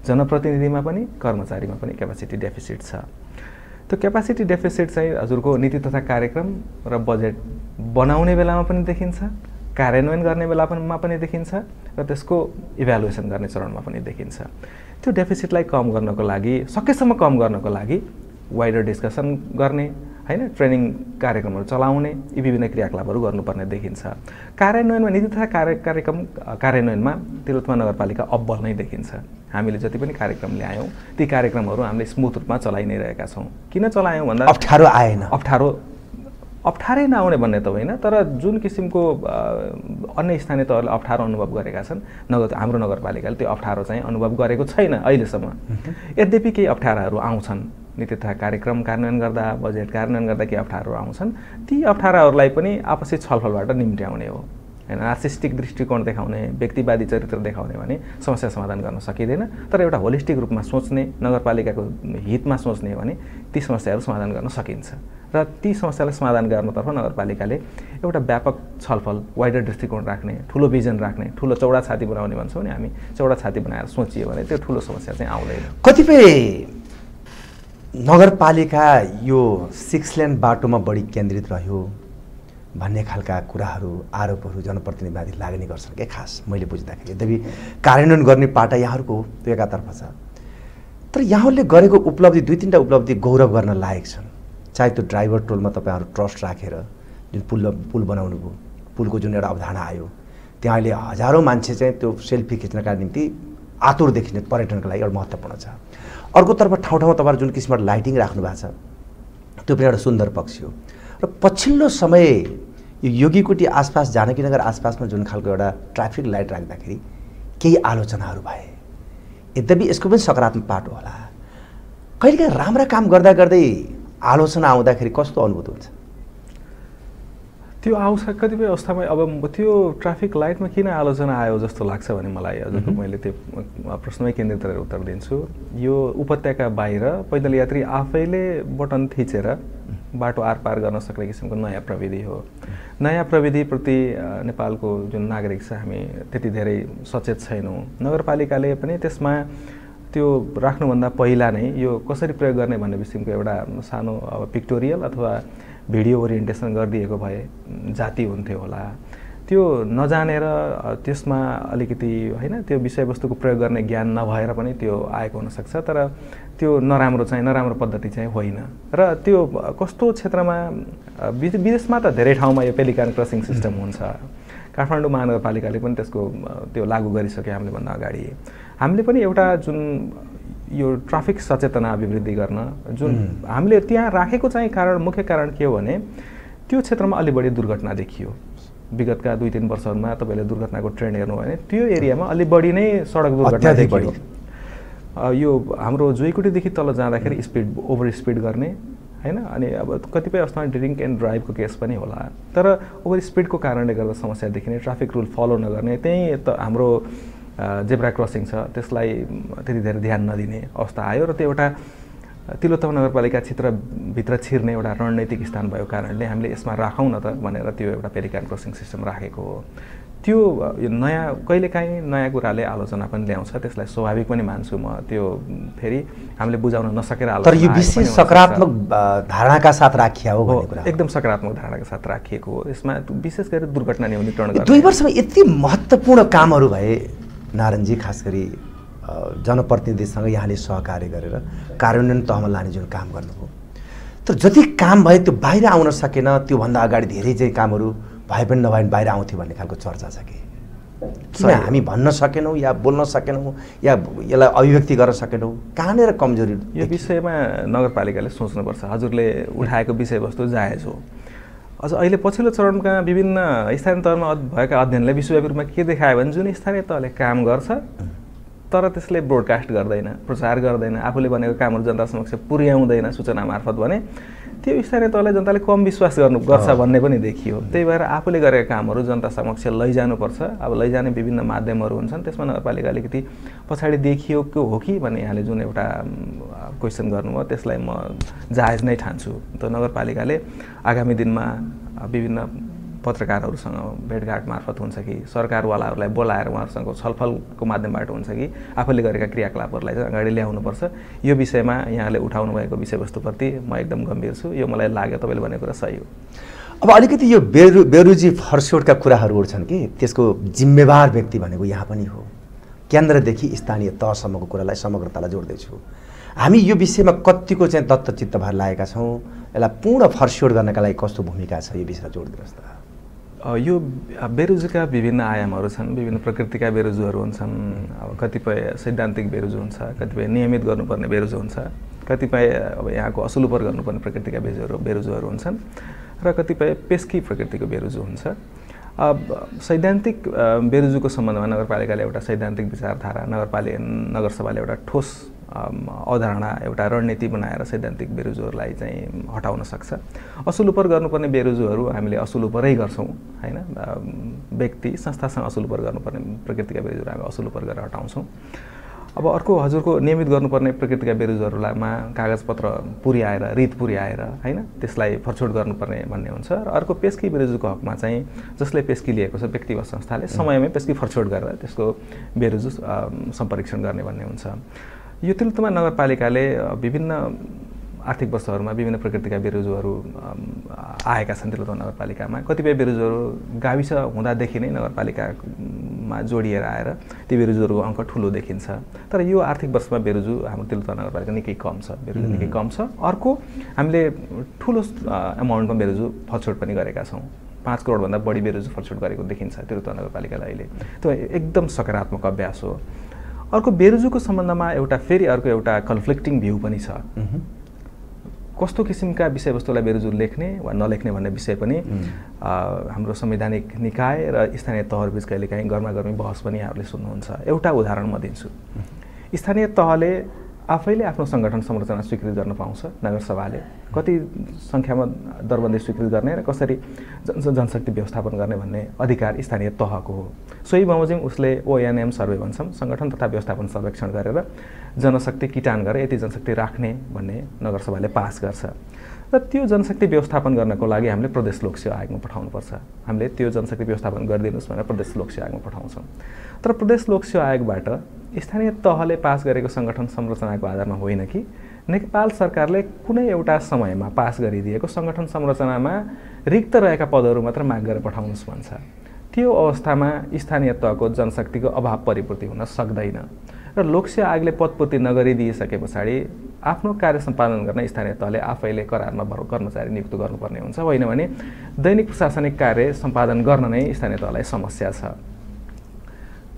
जनप्रतिनिधिमा पनि कर्मचारीमा पनि क्यापेसिटी डेफिसिट छ। त्यो क्यापासिटी डेफिसिट चाहिँ हजुरको नीति तथा कार्यक्रम र बजेट बनाउने बेलामा पनि देखिन्छ। कार्यान्वयन गर्ने बेलामा पनि देखिन्छ र त्यसको इभ्यालुएसन गर्ने चरणमा पनि देखिन्छ। त्यो डेफिसिटलाई कम गर्नको लागि सकेसम्म कम गर्नको लागि वाइडर डिस्कसन गर्ने होइन? ट्रेनिङ कार्यक्रमहरू चलाउने यी विभिन्न क्रियाकलापहरू गर्नुपर्ने देखिन्छ। कार्यान्वयनमा नीति तथा कार्य कार्यक्रम कार्यान्वयनमा तिलोत्तमा नगरपालिका अब्बल नै देखिन्छ। हामीले जति पनि कार्यक्रम ल्यायौँ ती कार्यक्रमहरू हामीले स्मुथ रूपमा चलाइ नै रहेका छौँ। किन चलायौँ भन्दा अप्ठ्यारो आएन। अप्ठ्यारो अप्ठ्यारै नआउने भन्ने त होइन तर जुन किसिमको अन्य स्थानीय तहले अप्ठ्यारो अनुभव गरेका छन् नगर हाम्रो नगरपालिकाले त्यो अप्ठ्यारो चाहिँ अनुभव गरेको छैन अहिलेसम्म। यद्यपि केही अप्ठ्याराहरू आउँछन् नीति तथा कार्यक्रम कार्यान्वयन गर्दा बजेट कार्यान्वयन गर्दा केही अप्ठ्यारोहरू आउँछन् ती अप्ठ्याराहरूलाई पनि आपसी छलफलबाट निम्ट्याउने हो। होइन आर्टिस्टिक दृष्टिकोण देखाउने व्यक्तिवादी चरित्र देखाउने भने समस्या समाधान गर्न सकिँदैन तर एउटा होलिस्टिक रूपमा सोच्ने नगरपालिकाको हितमा सोच्ने भने ती समस्याहरू समाधान गर्न सकिन्छ। र ती समस्यालाई समाधान गर्नतर्फ नगरपालिकाले एउटा व्यापक छलफल वाइडर दृष्टिकोण राख्ने ठुलो भिजन राख्ने ठुलो चौडा छाती बनाउने भन्छौँ नि हामी चौडा छाती बनाएर सोचियो भने त्यो ठुलो समस्या चाहिँ आउँदैन। कतिपय नगरपालिका यो सिक्स लेन बाटोमा बढी केन्द्रित रह्यो भन्ने खालका कुराहरू आरोपहरू जनप्रतिनिधिमाथि लाग्ने गर्छन् क्या खास मैले बुझ्दाखेरि। यद्यपि कार्यान्वयन गर्ने पाटा यहाँहरूको हो त्यो एकातर्फ छ। तर यहाँहरूले गरेको उपलब्धि दुई तिनवटा उपलब्धि गौरव गर्न लायक छन्। चाहे त्यो ड्राइभर टोलमा तपाईँहरू ट्रस्ट राखेर जुन पुल पुल बनाउनु भयो पुलको जुन एउटा अवधारणा आयो त्यहाँ अहिले हजारौँ मान्छे चाहिँ त्यो सेल्फी खिच्नका निम्ति आतुर देखिने पर्यटनको लागि एउटा महत्त्वपूर्ण छ। अर्कोतर्फ ठाउँ ठाउँमा तपाईँहरू जुन किसिमबाट लाइटिङ राख्नु भएको छ त्यो पनि एउटा सुन्दर पक्ष हो। र पछिल्लो समय यो योगीकुटी आसपास जानकीनगर आसपासमा जुन खालको एउटा ट्राफिक लाइट राख्दाखेरि केही आलोचनाहरू भए। यद्यपि यसको पनि सकारात्मक पाटो होला। कहिलेकाहीँ राम्रा काम गर्दा गर्दै आलोचना आउँदाखेरि कस्तो अनुभूति हुन्छ? त्यो आउँछ कतिपय अवस्थामा अब त्यो ट्राफिक लाइटमा किन आलोचना आयो जस्तो लाग्छ भने मलाई हजुरको मैले त्यो प्रश्नमै केन्द्रित गरेर उत्तर दिन्छु। यो उपत्यका बाहिर पैदल यात्री आफैले बटन थिचेर बाटो आरपार गर्न सक्ने किसिमको नयाँ प्रविधि हो। नयाँ प्रविधिप्रति नेपालको जुन नागरिक छ हामी त्यति धेरै सचेत छैनौँ। नगरपालिकाले पनि त्यसमा त्यो राख्नुभन्दा पहिला नै यो कसरी प्रयोग गर्ने भन्ने किसिमको एउटा सानो अब पिक्टोरियल अथवा भिडियो ओरिएन्टेसन गरिदिएको भए जाति हुन्थ्यो होला। त्यो नजानेर त्यसमा अलिकति होइन त्यो विषयवस्तुको प्रयोग गर्ने ज्ञान नभएर पनि त्यो आएको हुनसक्छ तर त्यो नराम्रो चाहिँ नराम्रो पद्धति चाहिँ होइन। र त्यो कस्तो क्षेत्रमा विदेशमा त धेरै ठाउँमा यो पेलिकान क्रसिङ सिस्टम हुन्छ। काठमाडौँ महानगरपालिकाले पनि त्यसको त्यो लागू गरिसक्यो हामीले भन्दा अगाडि। हामीले पनि एउटा जुन यो ट्राफिक सचेतना अभिवृद्धि गर्न जुन हामीले त्यहाँ राखेको चाहिँ कारण मुख्य कारण के हो भने त्यो क्षेत्रमा अलि बढी दुर्घटना देखियो। विगतका दुई तिन वर्षहरूमा तपाईँले दुर्घटनाको ट्रेन्ड हेर्नु भने त्यो एरियामा अलि बढी नै सडक दुर्घटना देखियो। यो हाम्रो जुइकुटीदेखि तल जाँदाखेरि स्पिड ओभर स्पिड गर्ने होइन? अनि अब कतिपय अवस्थामा ड्रिङ्क एन्ड ड्राइभको केस पनि होला। तर ओभर स्पिडको कारणले गर्दा समस्या देखिने ट्राफिक रुल फलो नगर्ने त्यहीँ त हाम्रो जेब्रा क्रसिङ छ त्यसलाई त्यति धेरै ध्यान नदिने अवस्था आयो र त्यो एउटा तिलोत्तम नगरपालिका क्षेत्रभित्र छिर्ने एउटा रणनैतिक स्थान भएको कारणले हामीले यसमा राखौँ न त भनेर त्यो एउटा पेरिकान क्रसिङ सिस्टम राखेको हो। त्यो यो नयाँ कहिलेकाहीँ नयाँ कुराले आलोचना पनि ल्याउँछ त्यसलाई स्वाभाविक पनि मान्छु म। त्यो फेरि हामीले बुझाउन नसकेर तर यो विशेष सकारात्मक धारणाका साथ राखिया हो एकदम सकारात्मक धारणाका साथ राखिएको हो। यसमा विशेष गरी दुर्घटना न्यूनीकरण दुई वर्षमा यति महत्त्वपूर्ण कामहरू भए नारायणजी खास गरी जनप्रतिनिधिसँग यहाँले सहकार्य गरेर कार्यान्वयन तहमा लाने जुन काम गर्नुभयो। तर जति काम भए त्यो बाहिर आउन सकेन त्योभन्दा अगाडि धेरै चाहिँ कामहरू भए पनि नभए पनि बाहिर आउँथ्यो भन्ने खालको चर्चा छ कि? किन हामी भन्न सकेनौँ या बोल्न सकेनौँ या यसलाई अभिव्यक्ति गर्न सकेनौँ? कहाँनिर कमजोरी यो विषयमा नगरपालिकाले सोच्नुपर्छ। हजुरले उठाएको विषयवस्तु जायज हो। अझ अहिले पछिल्लो चरणका विभिन्न स्थानीय तहमा भएका अध्ययनले विश्वव्यापी रूपमा के देखायो भने जुन स्थानीय तहले काम गर्छ तर त्यसले ब्रोडकास्ट गर्दैन प्रचार गर्दैन आफूले भनेको कामहरू जनता समक्ष पुर्याउँदैन सूचना मार्फत भने त्यो स्थानीय तहलाई जनताले कम विश्वास गर्नु गर्छ भन्ने पनि देखियो। त्यही भएर आफूले गरेका कामहरू जनता समक्ष लैजानुपर्छ। अब लैजाने विभिन्न माध्यमहरू हुन्छन् त्यसमा नगरपालिका अलिकति पछाडि देखिएको हो कि भन्ने यहाँले जुन एउटा क्वेसन गर्नुभयो त्यसलाई म जायज नै ठान्छु। त नगरपालिकाले आगामी दिनमा विभिन्न पत्रकारहरूसँग भेटघाट मार्फत हुन्छ कि सरकारवालाहरूलाई बोलाएर उहाँहरूसँग छलफलको माध्यमबाट हुन्छ कि आफूले गरेका क्रियाकलापहरूलाई चाहिँ अगाडि ल्याउनुपर्छ। यो विषयमा यहाँले उठाउनु भएको विषयवस्तुप्रति म एकदम गम्भीर छु। यो मलाई लाग्यो तपाईँले भनेको कुरा सही हो। अब अलिकति यो बेरु बेरुजी फर्सोडका कुराहरू उठ्छन् कि त्यसको जिम्मेवार व्यक्ति भनेको यहाँ पनि हो। केन्द्रदेखि स्थानीय तहसम्मको कुरालाई समग्रतालाई जोड्दैछु हामी यो विषयमा कतिको चाहिँ दत्तचित्त भएर लागेका छौँ यसलाई पूर्ण फर्स्योड गर्नका लागि कस्तो भूमिका छ यो विषयलाई जोडिदिनुहोस् त। यो बेरोजुका विभिन्न आयामहरू छन् विभिन्न प्रकृतिका बेरोजुहरू हुन्छन् अब कतिपय सैद्धान्तिक बेरोजु हुन्छ कतिपय नियमित गर्नुपर्ने बेरोजु हुन्छ कतिपय अब यहाँको असुलुपर गर्नुपर्ने प्रकृतिका बेरोजुहरू बेरोजुहरू हुन्छन् र कतिपय पेस्की प्रकृतिको बेरोजु हुन्छ। अब सैद्धान्तिक बेरोजुको सम्बन्धमा नगरपालिकाले एउटा सैद्धान्तिक विचारधारा नगरपालिका नगरसभाले एउटा ठोस अवधारणा एउटा रणनीति बनाएर सैद्धान्तिक बेरोजुहरूलाई चाहिँ हटाउन सक्छ। असुल उपर गर्नुपर्ने बेरोजुहरू हामीले असुल उपरै गर्छौँ होइन? व्यक्ति संस्थासँग असुल उपर गर्नुपर्ने प्रकृतिका बेरोजुहरू हामी असुल उपर गरेर हटाउँछौँ। अब अर्को हजुरको नियमित गर्नुपर्ने प्रकृतिका बेरोजुहरूलाईमा कागजपत्र पुर्याएर रित पुर्याएर होइन? त्यसलाई फरछोड गर्नुपर्ने भन्ने हुन्छ। र अर्को पेस्की बेरोजुको हकमा चाहिँ जसले पेस्की लिएको छ व्यक्ति वा संस्थाले समयमै पेस्की फरछोड गरेर त्यसको बेरोजु सम्परीक्षण गर्ने भन्ने हुन्छ। यो तिलतमा नगरपालिकाले विभिन्न आर्थिक वर्षहरूमा विभिन्न प्रकृतिका बेरोजुहरू आएका छन् तिलतमा नगरपालिकामा। कतिपय बेरोजुहरू गाविस हुँदादेखि नै नगरपालिकामा जोडिएर आएर ती बेरोजुहरूको अङ्क ठुलो देखिन्छ। तर यो आर्थिक वर्षमा बेरोजु हाम्रो तिलतमा नगरपालिका निकै कम छ बेरोजु निकै कम छ। अर्को हामीले ठुलो एमाउन्टमा बेरोजु फछोड पनि गरेका छौँ। पाँच करोडभन्दा बढी बेरोजु फछोड गरेको देखिन्छ तिलतमा नगरपालिकालाई अहिले। त्यो एकदम सकारात्मक अभ्यास हो। अर्को बेरोजुको सम्बन्धमा एउटा फेरि अर्को एउटा कन्फ्लिक्टिङ भ्यू पनि छ। कस्तो किसिमका विषयवस्तुलाई बेरोजु लेख्ने वा नलेख्ने भन्ने विषय पनि हाम्रो संवैधानिक निकाय र स्थानीय तहहरूबिच कहिलेकाहीँ गर्मागर्मी बहस पनि यहाँहरूले सुन्नुहुन्छ। एउटा उदाहरण म दिन्छु। स्थानीय तहले आफैले आफ्नो सङ्गठन संरचना स्वीकृत गर्न पाउँछ नगरसभाले। कति सङ्ख्यामा दरबन्दी स्वीकृत गर्ने र कसरी जन जनशक्ति व्यवस्थापन गर्ने भन्ने अधिकार स्थानीय तहको हो। सोही बमोजिम उसले ओएनएम सर्वे भन्छौँ सङ्गठन तथा व्यवस्थापन सर्वेक्षण गरेर जनशक्ति किटान गरेर यति जनशक्ति राख्ने भन्ने नगरसभाले पास गर्छ। र त्यो जनशक्ति व्यवस्थापन गर्नको लागि हामीले प्रदेश लोक सेवा आयोगमा पठाउनुपर्छ। हामीले त्यो जनशक्ति व्यवस्थापन गरिदिनुहोस् भनेर प्रदेश लोक सेवा आयोगमा पठाउँछौँ। तर प्रदेश लोक सेवा आयोगबाट स्थानीय तहले पास गरेको सङ्गठन संरचनाको आधारमा होइन कि? नेपाल सरकारले कुनै एउटा समयमा पास गरिदिएको सङ्गठन संरचनामा रिक्त रहेका पदहरू मात्र माग गरेर पठाउनुहोस् भन्छ। त्यो अवस्थामा स्थानीय तहको जनशक्तिको अभाव परिपूर्ति हुन सक्दैन र लोकसेवा आयोगले पदपूर्ति नगरिदिइसके पछाडि आफ्नो कार्य सम्पादन गर्न स्थानीय तहले आफैले करारमा भर कर्मचारी नियुक्त गर्नुपर्ने हुन्छ। होइन भने दैनिक प्रशासनिक कार्य सम्पादन गर्न नै स्थानीय तहलाई समस्या छ।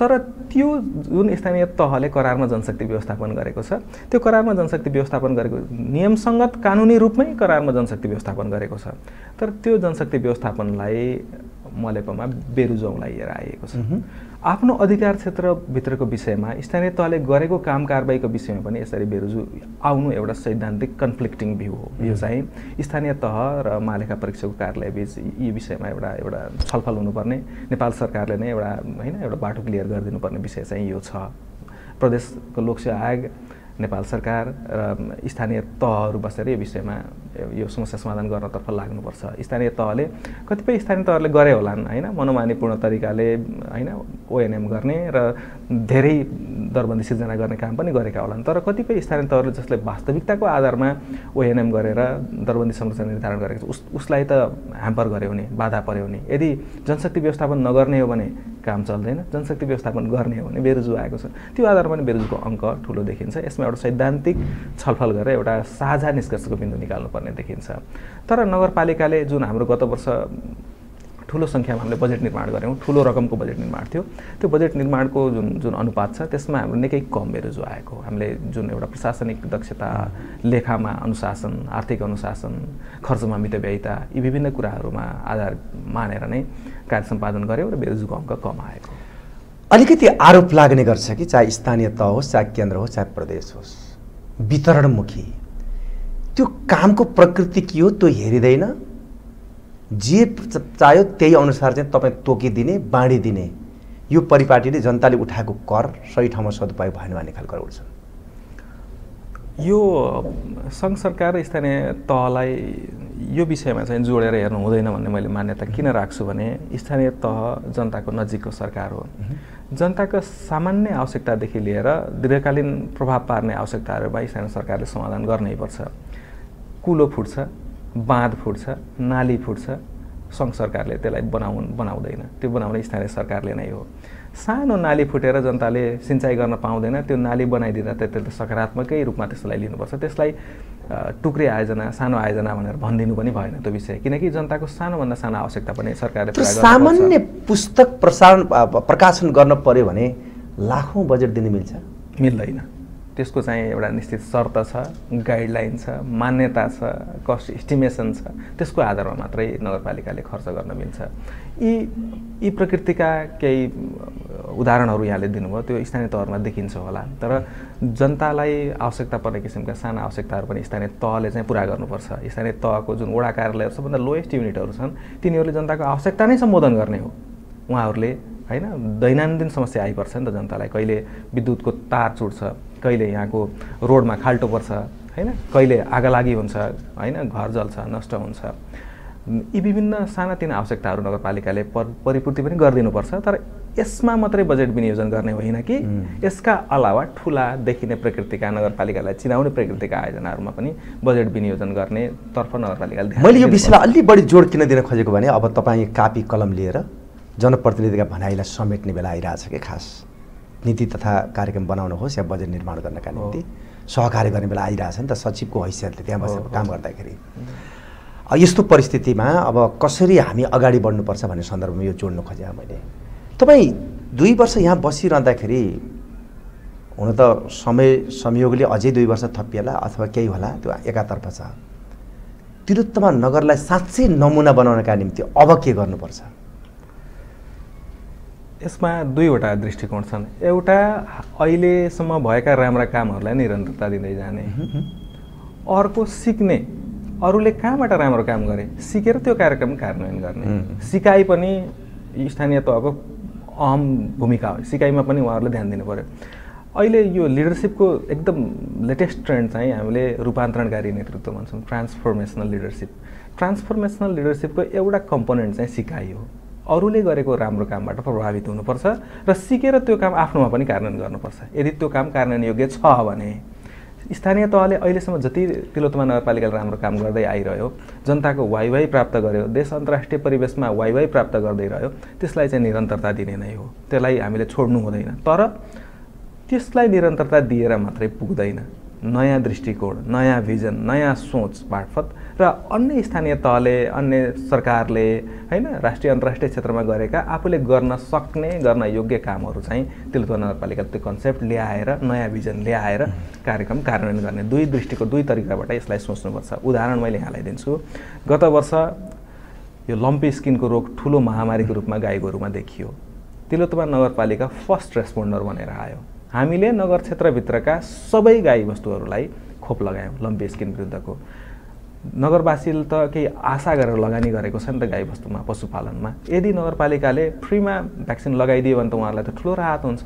तर त्यो जुन स्थानीय तहले करारमा जनशक्ति व्यवस्थापन गरेको छ त्यो करारमा जनशक्ति व्यवस्थापन गरेको नियमसङ्गत कानुनी रूपमै करारमा जनशक्ति व्यवस्थापन गरेको छ। तर त्यो जनशक्ति व्यवस्थापनलाई मलेपमा बेरुजौँलाई लिएर आइएको छ आफ्नो अधिकार क्षेत्रभित्रको विषयमा स्थानीय तहले गरेको काम कारबाहीको विषयमा पनि यसरी बेरुजु आउनु एउटा सैद्धान्तिक कन्फ्लिक्टिङ भ्यू हो। यो चाहिँ स्थानीय तह र महालेखा परीक्षकको कार्यालय बिच यी विषयमा एउटा एउटा छलफल हुनुपर्ने नेपाल सरकारले नै एउटा होइन एउटा बाटो क्लियर गरिदिनुपर्ने विषय चाहिँ यो छ। प्रदेशको लोकसेवा आयोग नेपाल सरकार र स्थानीय तहहरू बसेर यो विषयमा यो समस्या समाधान गर्नतर्फ लाग्नुपर्छ। स्थानीय तहले कतिपय स्थानीय तहहरूले गरे होलान् होइन? मनोमानीपूर्ण तरिकाले होइन? ओएनएम गर्ने र धेरै दरबन्दी सिर्जना गर्ने काम पनि गरेका होलान्। तर कतिपय स्थानीय तहहरूले जसले वास्तविकताको आधारमा ओएनएम गरेर दरबन्दी संरचना निर्धारण गरेको छ उस उसलाई त ह्याम्पर गऱ्यो भने बाधा पऱ्यो भने यदि जनशक्ति व्यवस्थापन नगर्ने हो भने काम चल्दैन जनशक्ति व्यवस्थापन गर्ने हो भने बेरोजु आएको छ। त्यो आधारमा पनि बेरोजुको अङ्क ठुलो देखिन्छ। यसमा एउटा सैद्धान्तिक छलफल गरेर एउटा साझा निष्कर्षको बिन्दु निकाल्नुपर्ने देखिन्छ। तर नगरपालिकाले जुन हाम्रो गत वर्ष ठुलो सङ्ख्यामा हामीले बजेट निर्माण गऱ्यौँ ठुलो रकमको बजेट निर्माण थियो त्यो बजेट निर्माणको जुन जुन अनुपात छ त्यसमा हाम्रो निकै कम बेरोजु आएको। हामीले जुन एउटा प्रशासनिक दक्षता लेखामा अनुशासन आर्थिक अनुशासन खर्चमा मितव्ययिता यी विभिन्न कुराहरूमा आधार मानेर नै कार्य सम्पादन गऱ्यौँ र बेरोजुको अङ्क कम आएको। अलिकति आरोप लाग्ने गर्छ कि चाहे स्थानीय तह होस् चाहे केन्द्र होस् चाहे प्रदेश होस् वितरणमुखी। त्यो कामको प्रकृति के हो त्यो हेरिँदैन। जे चाह्यो त्यही अनुसार चाहिँ तपाईँ तोकिदिने बाँडिदिने। यो परिपाटीले जनताले उठाएको कर सही ठाउँमा सदुपयोग भएन भन्ने खालको उठ्छन् यो सङ्घ सरकार र स्थानीय तहलाई यो विषयमा चाहिँ जोडेर हेर्नु हुँदैन भन्ने मैले मान्यता किन राख्छु भने स्थानीय तह जनताको नजिकको सरकार हो। जनताको सामान्य आवश्यकतादेखि लिएर दीर्घकालीन प्रभाव पार्ने आवश्यकताहरूमा स्थानीय सरकारले समाधान गर्नै पर्छ। कुलो फुट्छ बाँध फुट्छ नाली फुट्छ सङ्घ सरकारले त्यसलाई बनाउ बनाउँदैन। त्यो बनाउने स्थानीय सरकारले नै हो। सानो नाली फुटेर जनताले सिँचाइ गर्न पाउँदैन त्यो नाली बनाइदिँदा त त्यसले सकारात्मकै रूपमा त्यसलाई लिनुपर्छ। त्यसलाई टुक्रे आयोजना सानो आयोजना भनेर भनिदिनु पनि भएन त्यो विषय। किनकि जनताको सानोभन्दा सानो आवश्यकता पनि सरकारले सामान्य पुस्तक प्रसारण प्रकाशन गर्न पर्यो भने लाखौँ बजेट दिनु मिल्छ। मिल्दैन। त्यसको चाहिँ एउटा निश्चित शर्त छ गाइडलाइन छ मान्यता छ कस्ट इस्टिमेसन छ त्यसको आधारमा मात्रै नगरपालिकाले खर्च गर्न मिल्छ। यी यी प्रकृतिका केही उदाहरणहरू यहाँले दिनुभयो त्यो स्थानीय तहमा देखिन्छ होला। तर जनतालाई आवश्यकता पर्ने किसिमका साना आवश्यकताहरू पनि स्थानीय तहले चाहिँ पुरा गर्नुपर्छ। स्थानीय तहको जुन वडा कार्यालयहरू सबभन्दा लोएस्ट युनिटहरू छन् तिनीहरूले जनताको आवश्यकता नै सम्बोधन गर्ने हो। उहाँहरूले होइन दैनन्दिन समस्या आइपर्छ नि त जनतालाई कहिले विद्युतको तार चुट्छ कहिले यहाँको रोडमा खाल्टो पर्छ होइन? कहिले आगलागी हुन्छ होइन? घर जल्छ नष्ट हुन्छ। यी विभिन्न सानातिना आवश्यकताहरू नगरपालिकाले पर परिपूर्ति पनि गरिदिनुपर्छ तर यसमा मात्रै बजेट विनियोजन गर्ने होइन कि? यसका अलावा ठुला देखिने प्रकृतिका नगरपालिकालाई चिनाउने प्रकृतिका आयोजनाहरूमा पनि बजेट विनियोजन गर्ने तर्फ नगरपालिकाले मैले यो विषयलाई अलि बढी जोड किन दिन खोजेको भने अब तपाईँ कापी कलम लिएर जनप्रतिनिधिका भनाइलाई समेट्ने बेला आइरहेछ कि खास? नीति तथा कार्यक्रम बनाउनुहोस् या बजेट निर्माण गर्नका निम्ति। सहकार्य गर्ने बेला आइरहेछ नि त सचिवको हैसियतले त्यहाँ बसेर काम गर्दाखेरि। यस्तो परिस्थितिमा अब कसरी हामी अगाडि बढ्नुपर्छ भन्ने सन्दर्भमा यो जोड्नु खोजेँ मैले। तपाईँ दुई वर्ष यहाँ बसिरहँदाखेरि हुन त समय संयोगले अझै दुई वर्ष थपिएला अथवा केही होला त्यो एकातर्फ छ। तिलोत्तमा नगरलाई साँच्चै नमुना बनाउनका निम्ति अब के गर्नुपर्छ? यसमा दुईवटा दृष्टिकोण छन्। एउटा अहिलेसम्म भएका राम्रा कामहरूलाई निरन्तरता दिँदै जाने। अर्को सिक्ने अरूले कहाँबाट राम्रो काम गरे? सिकेर त्यो कार्यक्रम कार्यान्वयन गर्ने। सिकाइ पनि स्थानीय तहको अहम भूमिका हो सिकाइमा पनि उहाँहरूले ध्यान दिनु पऱ्यो अहिले यो लिडरसिपको एकदम लेटेस्ट ट्रेन्ड चाहिँ हामीले रूपान्तरणकारी नेतृत्व भन्छौँ ट्रान्सफर्मेसनल लिडरसिप। ट्रान्सफर्मेसनल लिडरसिपको एउटा कम्पोनेन्ट चाहिँ सिकाइ हो। अरूले गरेको राम्रो कामबाट प्रभावित हुनुपर्छ र सिकेर त्यो काम आफ्नोमा पनि कार्यान्वयन गर्नुपर्छ। यदि त्यो काम कार्यान्वयन योग्य छ भने स्थानीय तहले अहिलेसम्म जति तिलोत्तमा नगरपालिकाले राम्रो काम गर्दै आइरह्यो जनताको वाइवाई प्राप्त गर्यो देश अन्तर्राष्ट्रिय परिवेशमा वाइवाई प्राप्त गर्दै रह्यो त्यसलाई चाहिँ निरन्तरता दिने नै हो। त्यसलाई हामीले छोड्नु हुँदैन। तर त्यसलाई निरन्तरता दिएर मात्रै पुग्दैन। नयाँ दृष्टिकोण नयाँ भिजन नयाँ सोच मार्फत र अन्य स्थानीय तहले अन्य सरकारले होइन राष्ट्रिय अन्तर्राष्ट्रिय क्षेत्रमा गरेका आफूले गर्न सक्ने गर्न योग्य कामहरू चाहिँ तिलतुवा नगरपालिकाले त्यो कन्सेप्ट ल्याएर नयाँ भिजन ल्याएर कार्यक्रम कार्यान्वयन गर्ने दुई दृष्टिको दुई तरिकाबाट यसलाई सोच्नुपर्छ। उदाहरण मैले यहाँलाई दिन्छु। गत वर्ष यो लम्पी स्किनको रोग ठुलो महामारीको रूपमा गाई गोरुमा देखियो। तिलोत्तमा नगरपालिका फर्स्ट रेस्पोन्डर बनेर आयो। हामीले नगर क्षेत्रभित्रका सबै गाईबस्तुहरूलाई खोप लगायौँ लम्पी स्किन विरुद्धको। नगरवासीले त केही आशा गरेर लगानी गरेको छ नि त गाईबस्तुमा पशुपालनमा। यदि नगरपालिकाले फ्रीमा भ्याक्सिन लगाइदियो भने त उहाँहरूलाई त ठुलो राहत हुन्छ।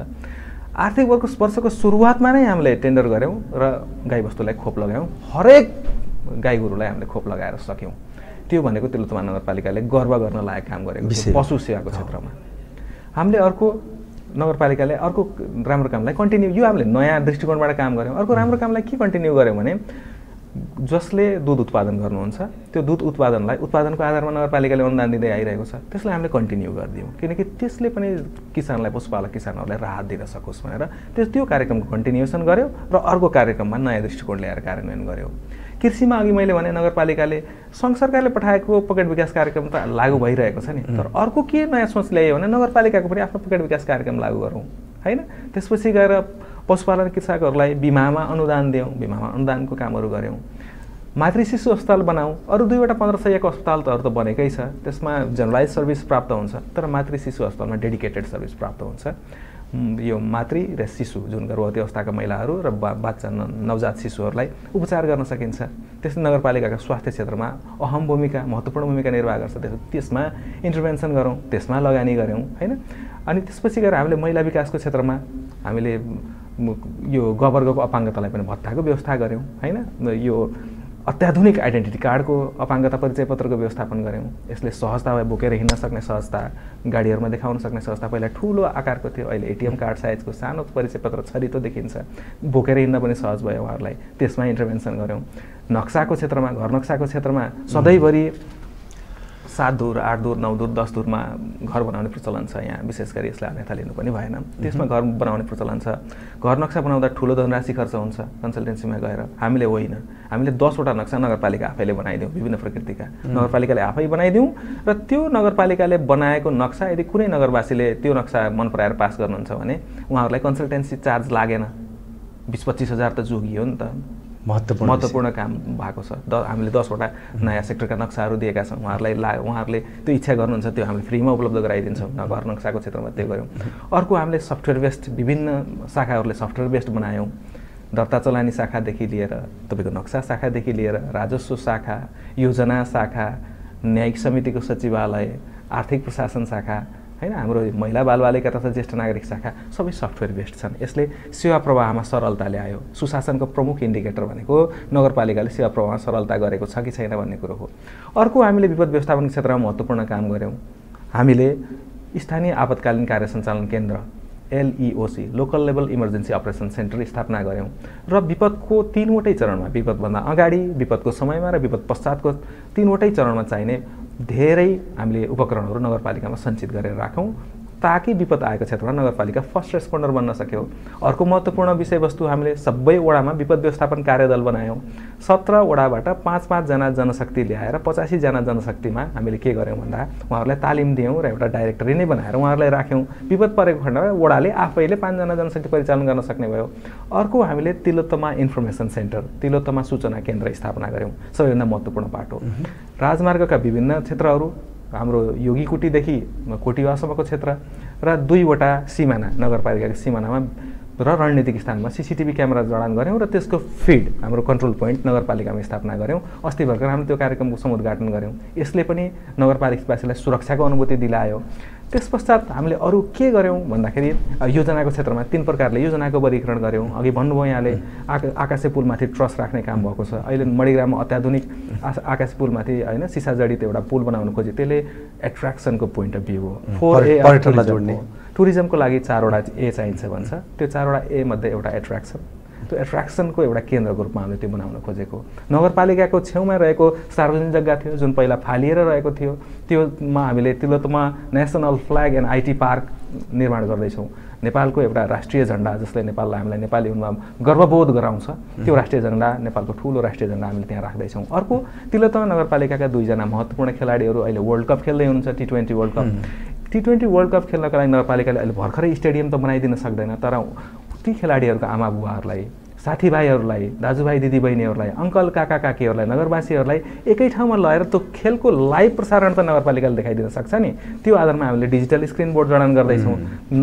आर्थिक वर्ष वर्षको सुरुवातमा नै हामीले टेन्डर गऱ्यौँ र गाईबस्तुलाई खोप लगायौँ। हरेक गाई गोरुलाई हामीले खोप लगाएर सक्यौँ। त्यो भनेको तिलोत्तमा नगरपालिकाले गर्व गर्न लायक काम गरेको पशु सेवाको क्षेत्रमा। हामीले अर्को नगरपालिकाले अर्को राम्रो कामलाई कन्टिन्यू यो हामीले नयाँ दृष्टिकोणबाट काम गऱ्यौँ। अर्को राम्रो कामलाई के कन्टिन्यू गऱ्यौँ भने जसले दुध उत्पादन गर्नुहुन्छ त्यो दुध उत्पादनलाई उत्पादनको आधारमा नगरपालिकाले अनुदान दिँदै आइरहेको छ त्यसलाई हामीले कन्टिन्यू गरिदियौँ। किनकि त्यसले पनि किसानलाई पशुपालक किसानहरूलाई राहत दिन सकोस् भनेर त्यस त्यो कार्यक्रमको कन्टिन्युसन गऱ्यो र अर्को कार्यक्रममा नयाँ दृष्टिकोण ल्याएर कार्यान्वयन गऱ्यो कृषिमा अघि मैले भने नगरपालिकाले सङ्घ सरकारले पठाएको पकेट विकास कार्यक्रम त लागू भइरहेको छ नि। तर अर्को के नयाँ सोच ल्यायो भने नगरपालिकाको पनि आफ्नो पकेट विकास कार्यक्रम लागू गरौँ होइन? त्यसपछि गएर पशुपालन कृषकहरूलाई बिमामा अनुदान दियौँ बिमामा अनुदानको कामहरू गऱ्यौँ। मातृ शिशु अस्पताल बनाऊ। अरू दुईवटा पन्ध्र सयको अस्पताल त बनेकै छ। त्यसमा जेनरलाइज सर्भिस प्राप्त हुन्छ तर मातृ शिशु अस्पतालमा डेडिकेटेड सर्भिस प्राप्त हुन्छ। यो मातृ र शिशु जुन गर्भवती अवस्थाका महिलाहरू र बा बाच्चा नवजात शिशुहरूलाई उपचार गर्न सकिन्छ। त्यस्तै नगरपालिकाका स्वास्थ्य क्षेत्रमा अहम भूमिका महत्त्वपूर्ण भूमिका निर्वाह गर्छ। त्यसमा इन्टरभेन्सन गरौँ त्यसमा लगानी गऱ्यौँ होइन? अनि त्यसपछि गएर हामीले महिला विकासको क्षेत्रमा हामीले यो गवर्गको अपाङ्गतालाई पनि भत्ताको व्यवस्था गऱ्यौँ होइन? यो अत्याधुनिक आइडेन्टिटी कार्डको अपाङ्गता परिचय पत्रको व्यवस्थापन गऱ्यौँ। यसले सहजता भयो बोकेर हिँड्न सक्ने सहजता गाडीहरूमा देखाउन सक्ने सहजता पहिला ठुलो आकारको थियो अहिले एटिएम कार्ड साइजको सानो परिचय पत्र छरितो देखिन्छ। बोकेर हिँड्न पनि सहज भयो उहाँहरूलाई। त्यसमा इन्टरभेन्सन गऱ्यौँ। नक्साको क्षेत्रमा घर नक्साको क्षेत्रमा सधैँभरि सात दूर आठ दूर नौ दूर दस दूरमा घर बनाउने प्रचलन छ यहाँ विशेष गरी यसलाई अन्यथा लिनु पनि भएन। त्यसमा घर बनाउने प्रचलन छ। घर नक्सा बनाउँदा ठुलो धनराशि खर्च हुन्छ कन्सल्टेन्सीमा गएर। हामीले होइन। हामीले दसवटा नक्सा नगरपालिका आफैले बनाइदिउँ विभिन्न प्रकृतिका। नगरपालिकाले आफै बनाइदिउँ र त्यो नगरपालिकाले बनाएको नक्सा यदि कुनै नगरवासीले त्यो नक्सा मन पराएर पास गर्नुहुन्छ भने उहाँहरूलाई कन्सल्टेन्सी चार्ज लागेन। बिस पच्चिस हजार त जोगियो नि त। महत्त्वपूर्ण महत्त्वपूर्ण काम भएको छ। द हामीले दसवटा नयाँ सेक्टरका नक्साहरू दिएका छौँ। उहाँहरूलाई ला उहाँहरूले त्यो इच्छा गर्नुहुन्छ त्यो हामीले फ्रीमा उपलब्ध गराइदिन्छौँ। घर नक्साको क्षेत्रमा त्यो गऱ्यौँ। अर्को हामीले सफ्टवेयर बेस्ड विभिन्न शाखाहरूले सफ्टवेयर बेस्ड बनायौँ। दर्ता चलानी शाखादेखि लिएर तपाईँको नक्सा शाखादेखि लिएर राजस्व शाखा योजना शाखा न्यायिक समितिको सचिवालय आर्थिक प्रशासन शाखा होइन हाम्रो महिला बालबालिका तथा ज्येष्ठ नागरिक शाखा सबै सफ्टवेयर बेस्ड छन्। यसले सेवा प्रवाहमा सरलता ल्यायो सुशासनको प्रमुख इन्डिकेटर भनेको नगरपालिकाले सेवा प्रवाहमा सरलता गरेको छ कि छैन भन्ने कुरो हो। अर्को हामीले विपद व्यवस्थापन क्षेत्रमा महत्त्वपूर्ण काम गऱ्यौँ हामीले स्थानीय आपतकालीन कार्य सञ्चालन केन्द्र LEOC local level emergency operation centre स्थापना गऱ्यौँ र विपदको तिनवटै चरणमा विपदभन्दा अगाडि विपदको समयमा र विपद पश्चातको तिनवटै चरणमा चाहिने धेरै हामीले उपकरणहरू नगरपालिकामा सञ्चित गरेर राखौँ। ताकि विपद आएको क्षेत्रमा नगरपालिका फर्स्ट रेस्पोन्डर बन्न सक्यो। अर्को महत्त्वपूर्ण विषयवस्तु हामीले सबै वडामा विपद व्यवस्थापन कार्यदल बनायौँ। सत्र वडाबाट पाँच पाँचजना जनशक्ति ल्याएर पचासीजना जनशक्तिमा हामीले के गऱ्यौँ भन्दा उहाँहरूलाई तालिम दियौँ र एउटा डाइरेक्टरी नै बनाएर उहाँहरूलाई राख्यौँ। विपद परेको खण्डमा वडाले आफैले पाँचजना जनशक्ति परिचालन गर्न सक्ने भयो। अर्को हामीले तिलोत्तमा इन्फर्मेसन सेन्टर तिलोत्तमा सूचना केन्द्र स्थापना गऱ्यौँ। सबैभन्दा महत्त्वपूर्ण पाटो। राजमार्गका विभिन्न क्षेत्रहरू हाम्रो योगी कुटीदेखि कोटिवासम्मको क्षेत्र र दुईवटा सिमाना नगरपालिकाको सिमानामा र रणनीतिक स्थानमा सिसिटिभी क्यामेरा जडान गऱ्यौँ र त्यसको फिड हाम्रो कन्ट्रोल पोइन्ट नगरपालिकामा स्थापना गऱ्यौँ। अस्ति भर्खर हामीले त्यो कार्यक्रमको समुद्घाटन गऱ्यौँ। यसले पनि नगरपालिकावासीलाई सुरक्षाको अनुभूति दिलायो। त्यस पश्चात हामीले अरू के गऱ्यौँ भन्दाखेरि योजनाको क्षेत्रमा तिन प्रकारले योजनाको वर्गीकरण गऱ्यौँ। अघि भन्नुभयो यहाँले आका आकाशे पुलमाथि ट्रस राख्ने काम भएको छ। अहिले मणिग्राममा अत्याधुनिक आकाशे पुलमाथि होइन सिसा जडित एउटा पुल बनाउनु खोज्यो त्यसले एट्र्याक्सनको पोइन्ट अफ भ्यू हो। फोर ए पर्यटनलाई जोड्ने। टुरिज्मको लागि चारवटा ए चाहिन्छ भन्छ। त्यो चारवटा ए मध्ये एउटा एट्र्याक्सन त्यो एट्र्याक्सनको एउटा केन्द्रको रूपमा हामीले त्यो बनाउन खोजेको। नगरपालिकाको छेउमा रहेको सार्वजनिक जग्गा थियो जुन पहिला फालिएर रहेको थियो त्योमा हामीले Tilottama national flag and IT park निर्माण गर्दैछौँ। नेपालको एउटा राष्ट्रिय झन्डा जसले नेपाललाई हामीलाई नेपाली उनमा गर्वबोध गराउँछ त्यो राष्ट्रिय झन्डा नेपालको ठुलो राष्ट्रिय झन्डा हामीले त्यहाँ राख्दैछौँ। अर्को तिलोत्तमा नगरपालिकाका दुईजना महत्त्वपूर्ण खेलाडीहरू अहिले वर्ल्ड कप खेल्दै हुनुहुन्छ T twenty world cup T twenty world cup खेल्नका लागि नगरपालिकाले अहिले भर्खरै स्टेडियम त बनाइदिन सक्दैन तर ती खेलाडीहरूको आमा बुवाहरूलाई साथीभाइहरूलाई दाजुभाइ दिदीबहिनीहरूलाई अङ्कल काका काकीहरूलाई नगरवासीहरूलाई एकै ठाउँमा लगेर त्यो खेलको लाइभ प्रसारण त नगरपालिकाले देखाइदिन सक्छ नि। त्यो आधारमा हामीले डिजिटल स्क्रिन बोर्ड जडान गर्दैछौँ।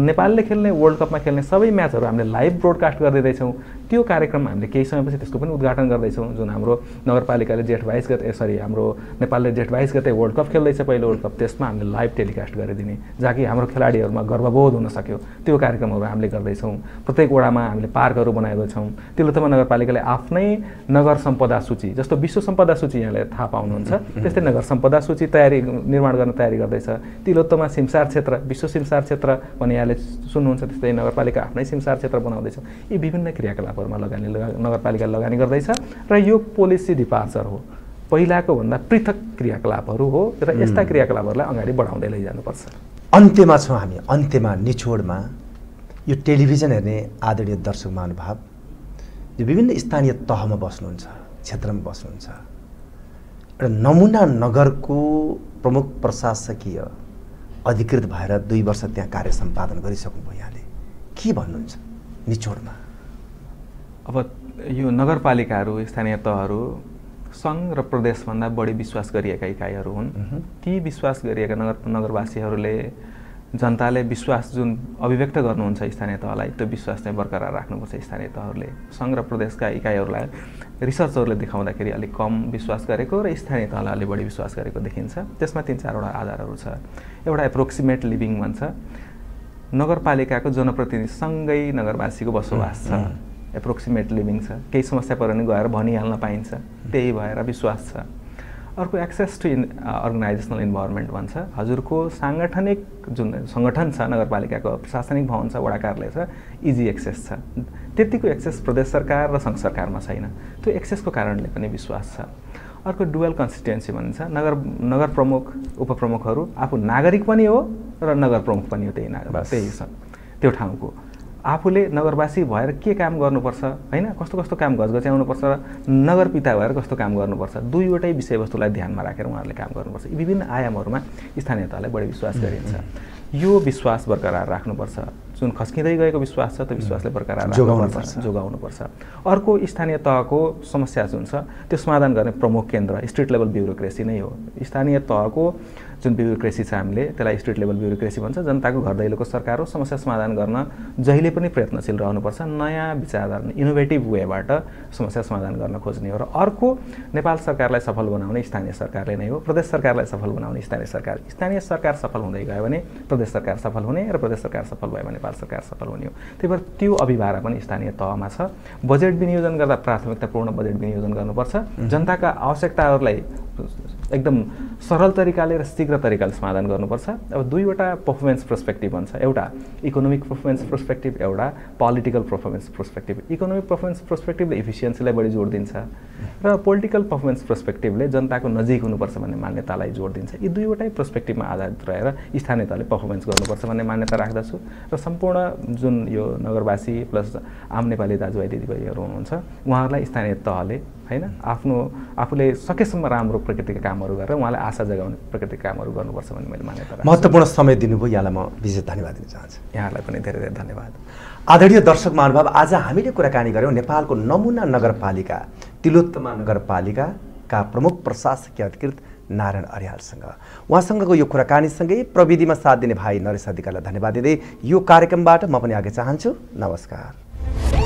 नेपालले खेल्ने वर्ल्ड कपमा खेल्ने सबै म्याचहरू हामीले लाइभ ब्रोडकास्ट गरिदिँदैछौँ। त्यो कार्यक्रम हामीले केही समयपछि त्यसको पनि उद्घाटन गर्दैछौँ जुन हाम्रो नगरपालिकाले जेठ बाइस गते सरी हाम्रो नेपालले जेठ बाइस गते वर्ल्ड कप खेल्दैछ पहिलो वर्ल्ड कप त्यसमा हामीले लाइभ टेलिकास्ट गरिदिने जहाँ कि हाम्रो खेलाडीहरूमा गर्वबोध हुन सक्यो। त्यो कार्यक्रमहरू हामीले गर्दैछौँ। प्रत्येक वडामा हामीले पार्कहरू बनाएको छौँ। तिलोत्तमा नगरपालिकाले आफ्नै नगर सम्पदा सूची जस्तो विश्व सम्पदा सूची यहाँले थाहा पाउनुहुन्छ त्यस्तै नगर सम्पदा सूची तयारी निर्माण गर्न तयारी गर्दैछ। तिलोत्तमा सिमसार क्षेत्र विश्व सिमसार क्षेत्र पनि यहाँले सुन्नुहुन्छ त्यस्तै नगरपालिका आफ्नै सिमसार क्षेत्र बनाउँदैछ। यी विभिन्न क्रियाकलापहरूमा लगानी नगरपालिकाले लगानी गर्दैछ र यो पोलिसी डिपार्चर हो। पहिलाको भन्दा पृथक क्रियाकलापहरू हो र यस्ता क्रियाकलापहरूलाई अगाडि बढाउँदै लैजानुपर्छ। अन्त्यमा छौँ हामी। अन्त्यमा निचोडमा यो टेलिभिजन हेर्ने आदरणीय दर्शक महानुभाव जो विभिन्न स्थानीय तहमा बस्नुहुन्छ क्षेत्रमा बस्नुहुन्छ। एउटा नमुना नगरको प्रमुख प्रशासकीय अधिकृत भएर दुई वर्ष त्यहाँ कार्य सम्पादन गरिसक्नुभयो यहाँले। के भन्नुहुन्छ? निचोडमा। अब यो नगरपालिकाहरू स्थानीय तहहरू सङ्घ र प्रदेशभन्दा बढी विश्वास गरिएका इकाइहरू हुन्। ती विश्वास गरिएका नगर नगरवासीहरूले जनताले विश्वास जुन अभिव्यक्त गर्नुहुन्छ स्थानीय तहलाई त्यो विश्वास चाहिँ बरकरार राख्नुपर्छ स्थानीय तहहरूले। सङ्घ र प्रदेशका इकाइहरूलाई रिसर्चहरूले देखाउँदाखेरि अलिक कम विश्वास गरेको र स्थानीय तहलाई अलिक बढी विश्वास गरेको देखिन्छ। त्यसमा तिन चारवटा आधारहरू छ। एउटा एप्रोक्सिमेट लिभिङ भन्छ। नगरपालिकाको जनप्रतिनिधिसँगै नगरवासीको बसोबास छ। एप्रोक्सिमेट लिभिङ छ केही समस्या पऱ्यो भने गएर भनिहाल्न पाइन्छ। त्यही भएर विश्वास छ। अर्को access to in organisational environment भन्छ। हजुरको साङ्गठनिक जुन सङ्गठन छ नगरपालिकाको प्रशासनिक भवन छ वडा कार्यालय छ इजी एक्सेस छ। त्यतिको एक्सेस प्रदेश सरकार र सङ्घ सरकारमा छैन। त्यो एक्सेसको कारणले पनि विश्वास छ। अर्को डुवेल कन्स्टिट्युन्सी भनिन्छ नगर नगर प्रमुख उपप्रमुखहरू आफू नागरिक पनि हो र नगर प्रमुख पनि हो। त्यही नागर त्यही छ। त्यो ठाउँको। आफूले नगरवासी भएर के काम गर्नुपर्छ होइन? कस्तो कस्तो काम गजगच्याउनुपर्छ र नगर पिता भएर कस्तो काम गर्नुपर्छ? दुईवटै विषयवस्तुलाई ध्यानमा राखेर उहाँहरूले काम गर्नुपर्छ। यी विभिन्न आयामहरूमा स्थानीय तहलाई बढी विश्वास गरिन्छ। यो विश्वास बरकरार राख्नुपर्छ। जुन खस्किँदै गएको विश्वास छ त्यो विश्वासले बरकरार जोगाउनुपर्छ। जोगाउनुपर्छ। अर्को स्थानीय तहको समस्या जुन छ त्यो समाधान गर्ने प्रमुख केन्द्र स्टेट लेभल ब्युरोक्रेसी नै हो। स्थानीय तहको जुन ब्युरोक्रेसी छ हामीले त्यसलाई स्टेट लेभल ब्युरोक्रेसी भन्छ। जनताको घर दैलोको सरकार हो समस्या समाधान गर्न जहिले पनि प्रयत्नशील रहनुपर्छ नयाँ विचारधारा इनोभेटिभ वेबाट समस्या समाधान गर्न खोज्ने हो। र अर्को नेपाल सरकारलाई सफल बनाउने स्थानीय सरकारले नै हो। प्रदेश सरकारलाई सफल बनाउने स्थानीय सरकार। स्थानीय सरकार सफल हुँदै गयो भने प्रदेश सरकार सफल हुने र प्रदेश सरकार सफल भयो भने नेपाल सरकार सफल हुने हो। त्यही भएर त्यो अभिभारा पनि स्थानीय तहमा छ। बजेट विनियोजन गर्दा प्राथमिकतापूर्ण बजेट विनियोजन गर्नुपर्छ। जनताका आवश्यकताहरूलाई एकदम सरल तरिकाले र शीघ्र तरिकाले समाधान गर्नुपर्छ। अब दुईवटा पर्फर्मेन्स पर्सपेक्टिभ भन्छ। एउटा इकोनोमिक पर्फर्मेन्स पर्सपेक्टिभ एउटा political performance perspective economic performance पर्सपेक्टिभले इफिसियन्सीलाई बढी जोड दिन्छ र पोलिटिकल पर्फर्मेन्स पर्सपेक्टिभले जनताको नजिक हुनुपर्छ भन्ने मान्यतालाई जोड दिन्छ। यी दुईवटै पर्सपेक्टिभमा आधारित रहेर स्थानीय तहले पर्फर्मेन्स गर्नुपर्छ भन्ने मान्यता राख्दछु र सम्पूर्ण जुन यो नगरवासी प्लस आम नेपाली दाजुभाइ दिदीबहिनीहरू हुनुहुन्छ उहाँहरूलाई स्थानीय तहले होइन? आफ्नो आफूले सकेसम्म राम्रो प्रकृतिका कामहरू गरेर उहाँलाई आशा जगाउने प्रकृतिक कामहरू गर्नुपर्छ भन्ने मैले मान्यता महत्त्वपूर्ण समय दिनुभयो यहाँलाई म विशेष धन्यवाद दिन चाहन्छु। यहाँलाई पनि धेरै धेरै धन्यवाद। आदरणीय दर्शक महानुभाव आज हामीले कुराकानी गऱ्यौँ नेपालको नमुना नगरपालिका तिलोत्तमा नगरपालिकाका प्रमुख प्रशासकीय अधिकृत नारायण अर्यालसँग। उहाँसँगको यो कुराकानीसँगै प्रविधिमा साथ दिने भाइ नरेश अधिकारीलाई धन्यवाद दिँदै यो कार्यक्रमबाट म पनि आगे चाहन्छु। नमस्कार।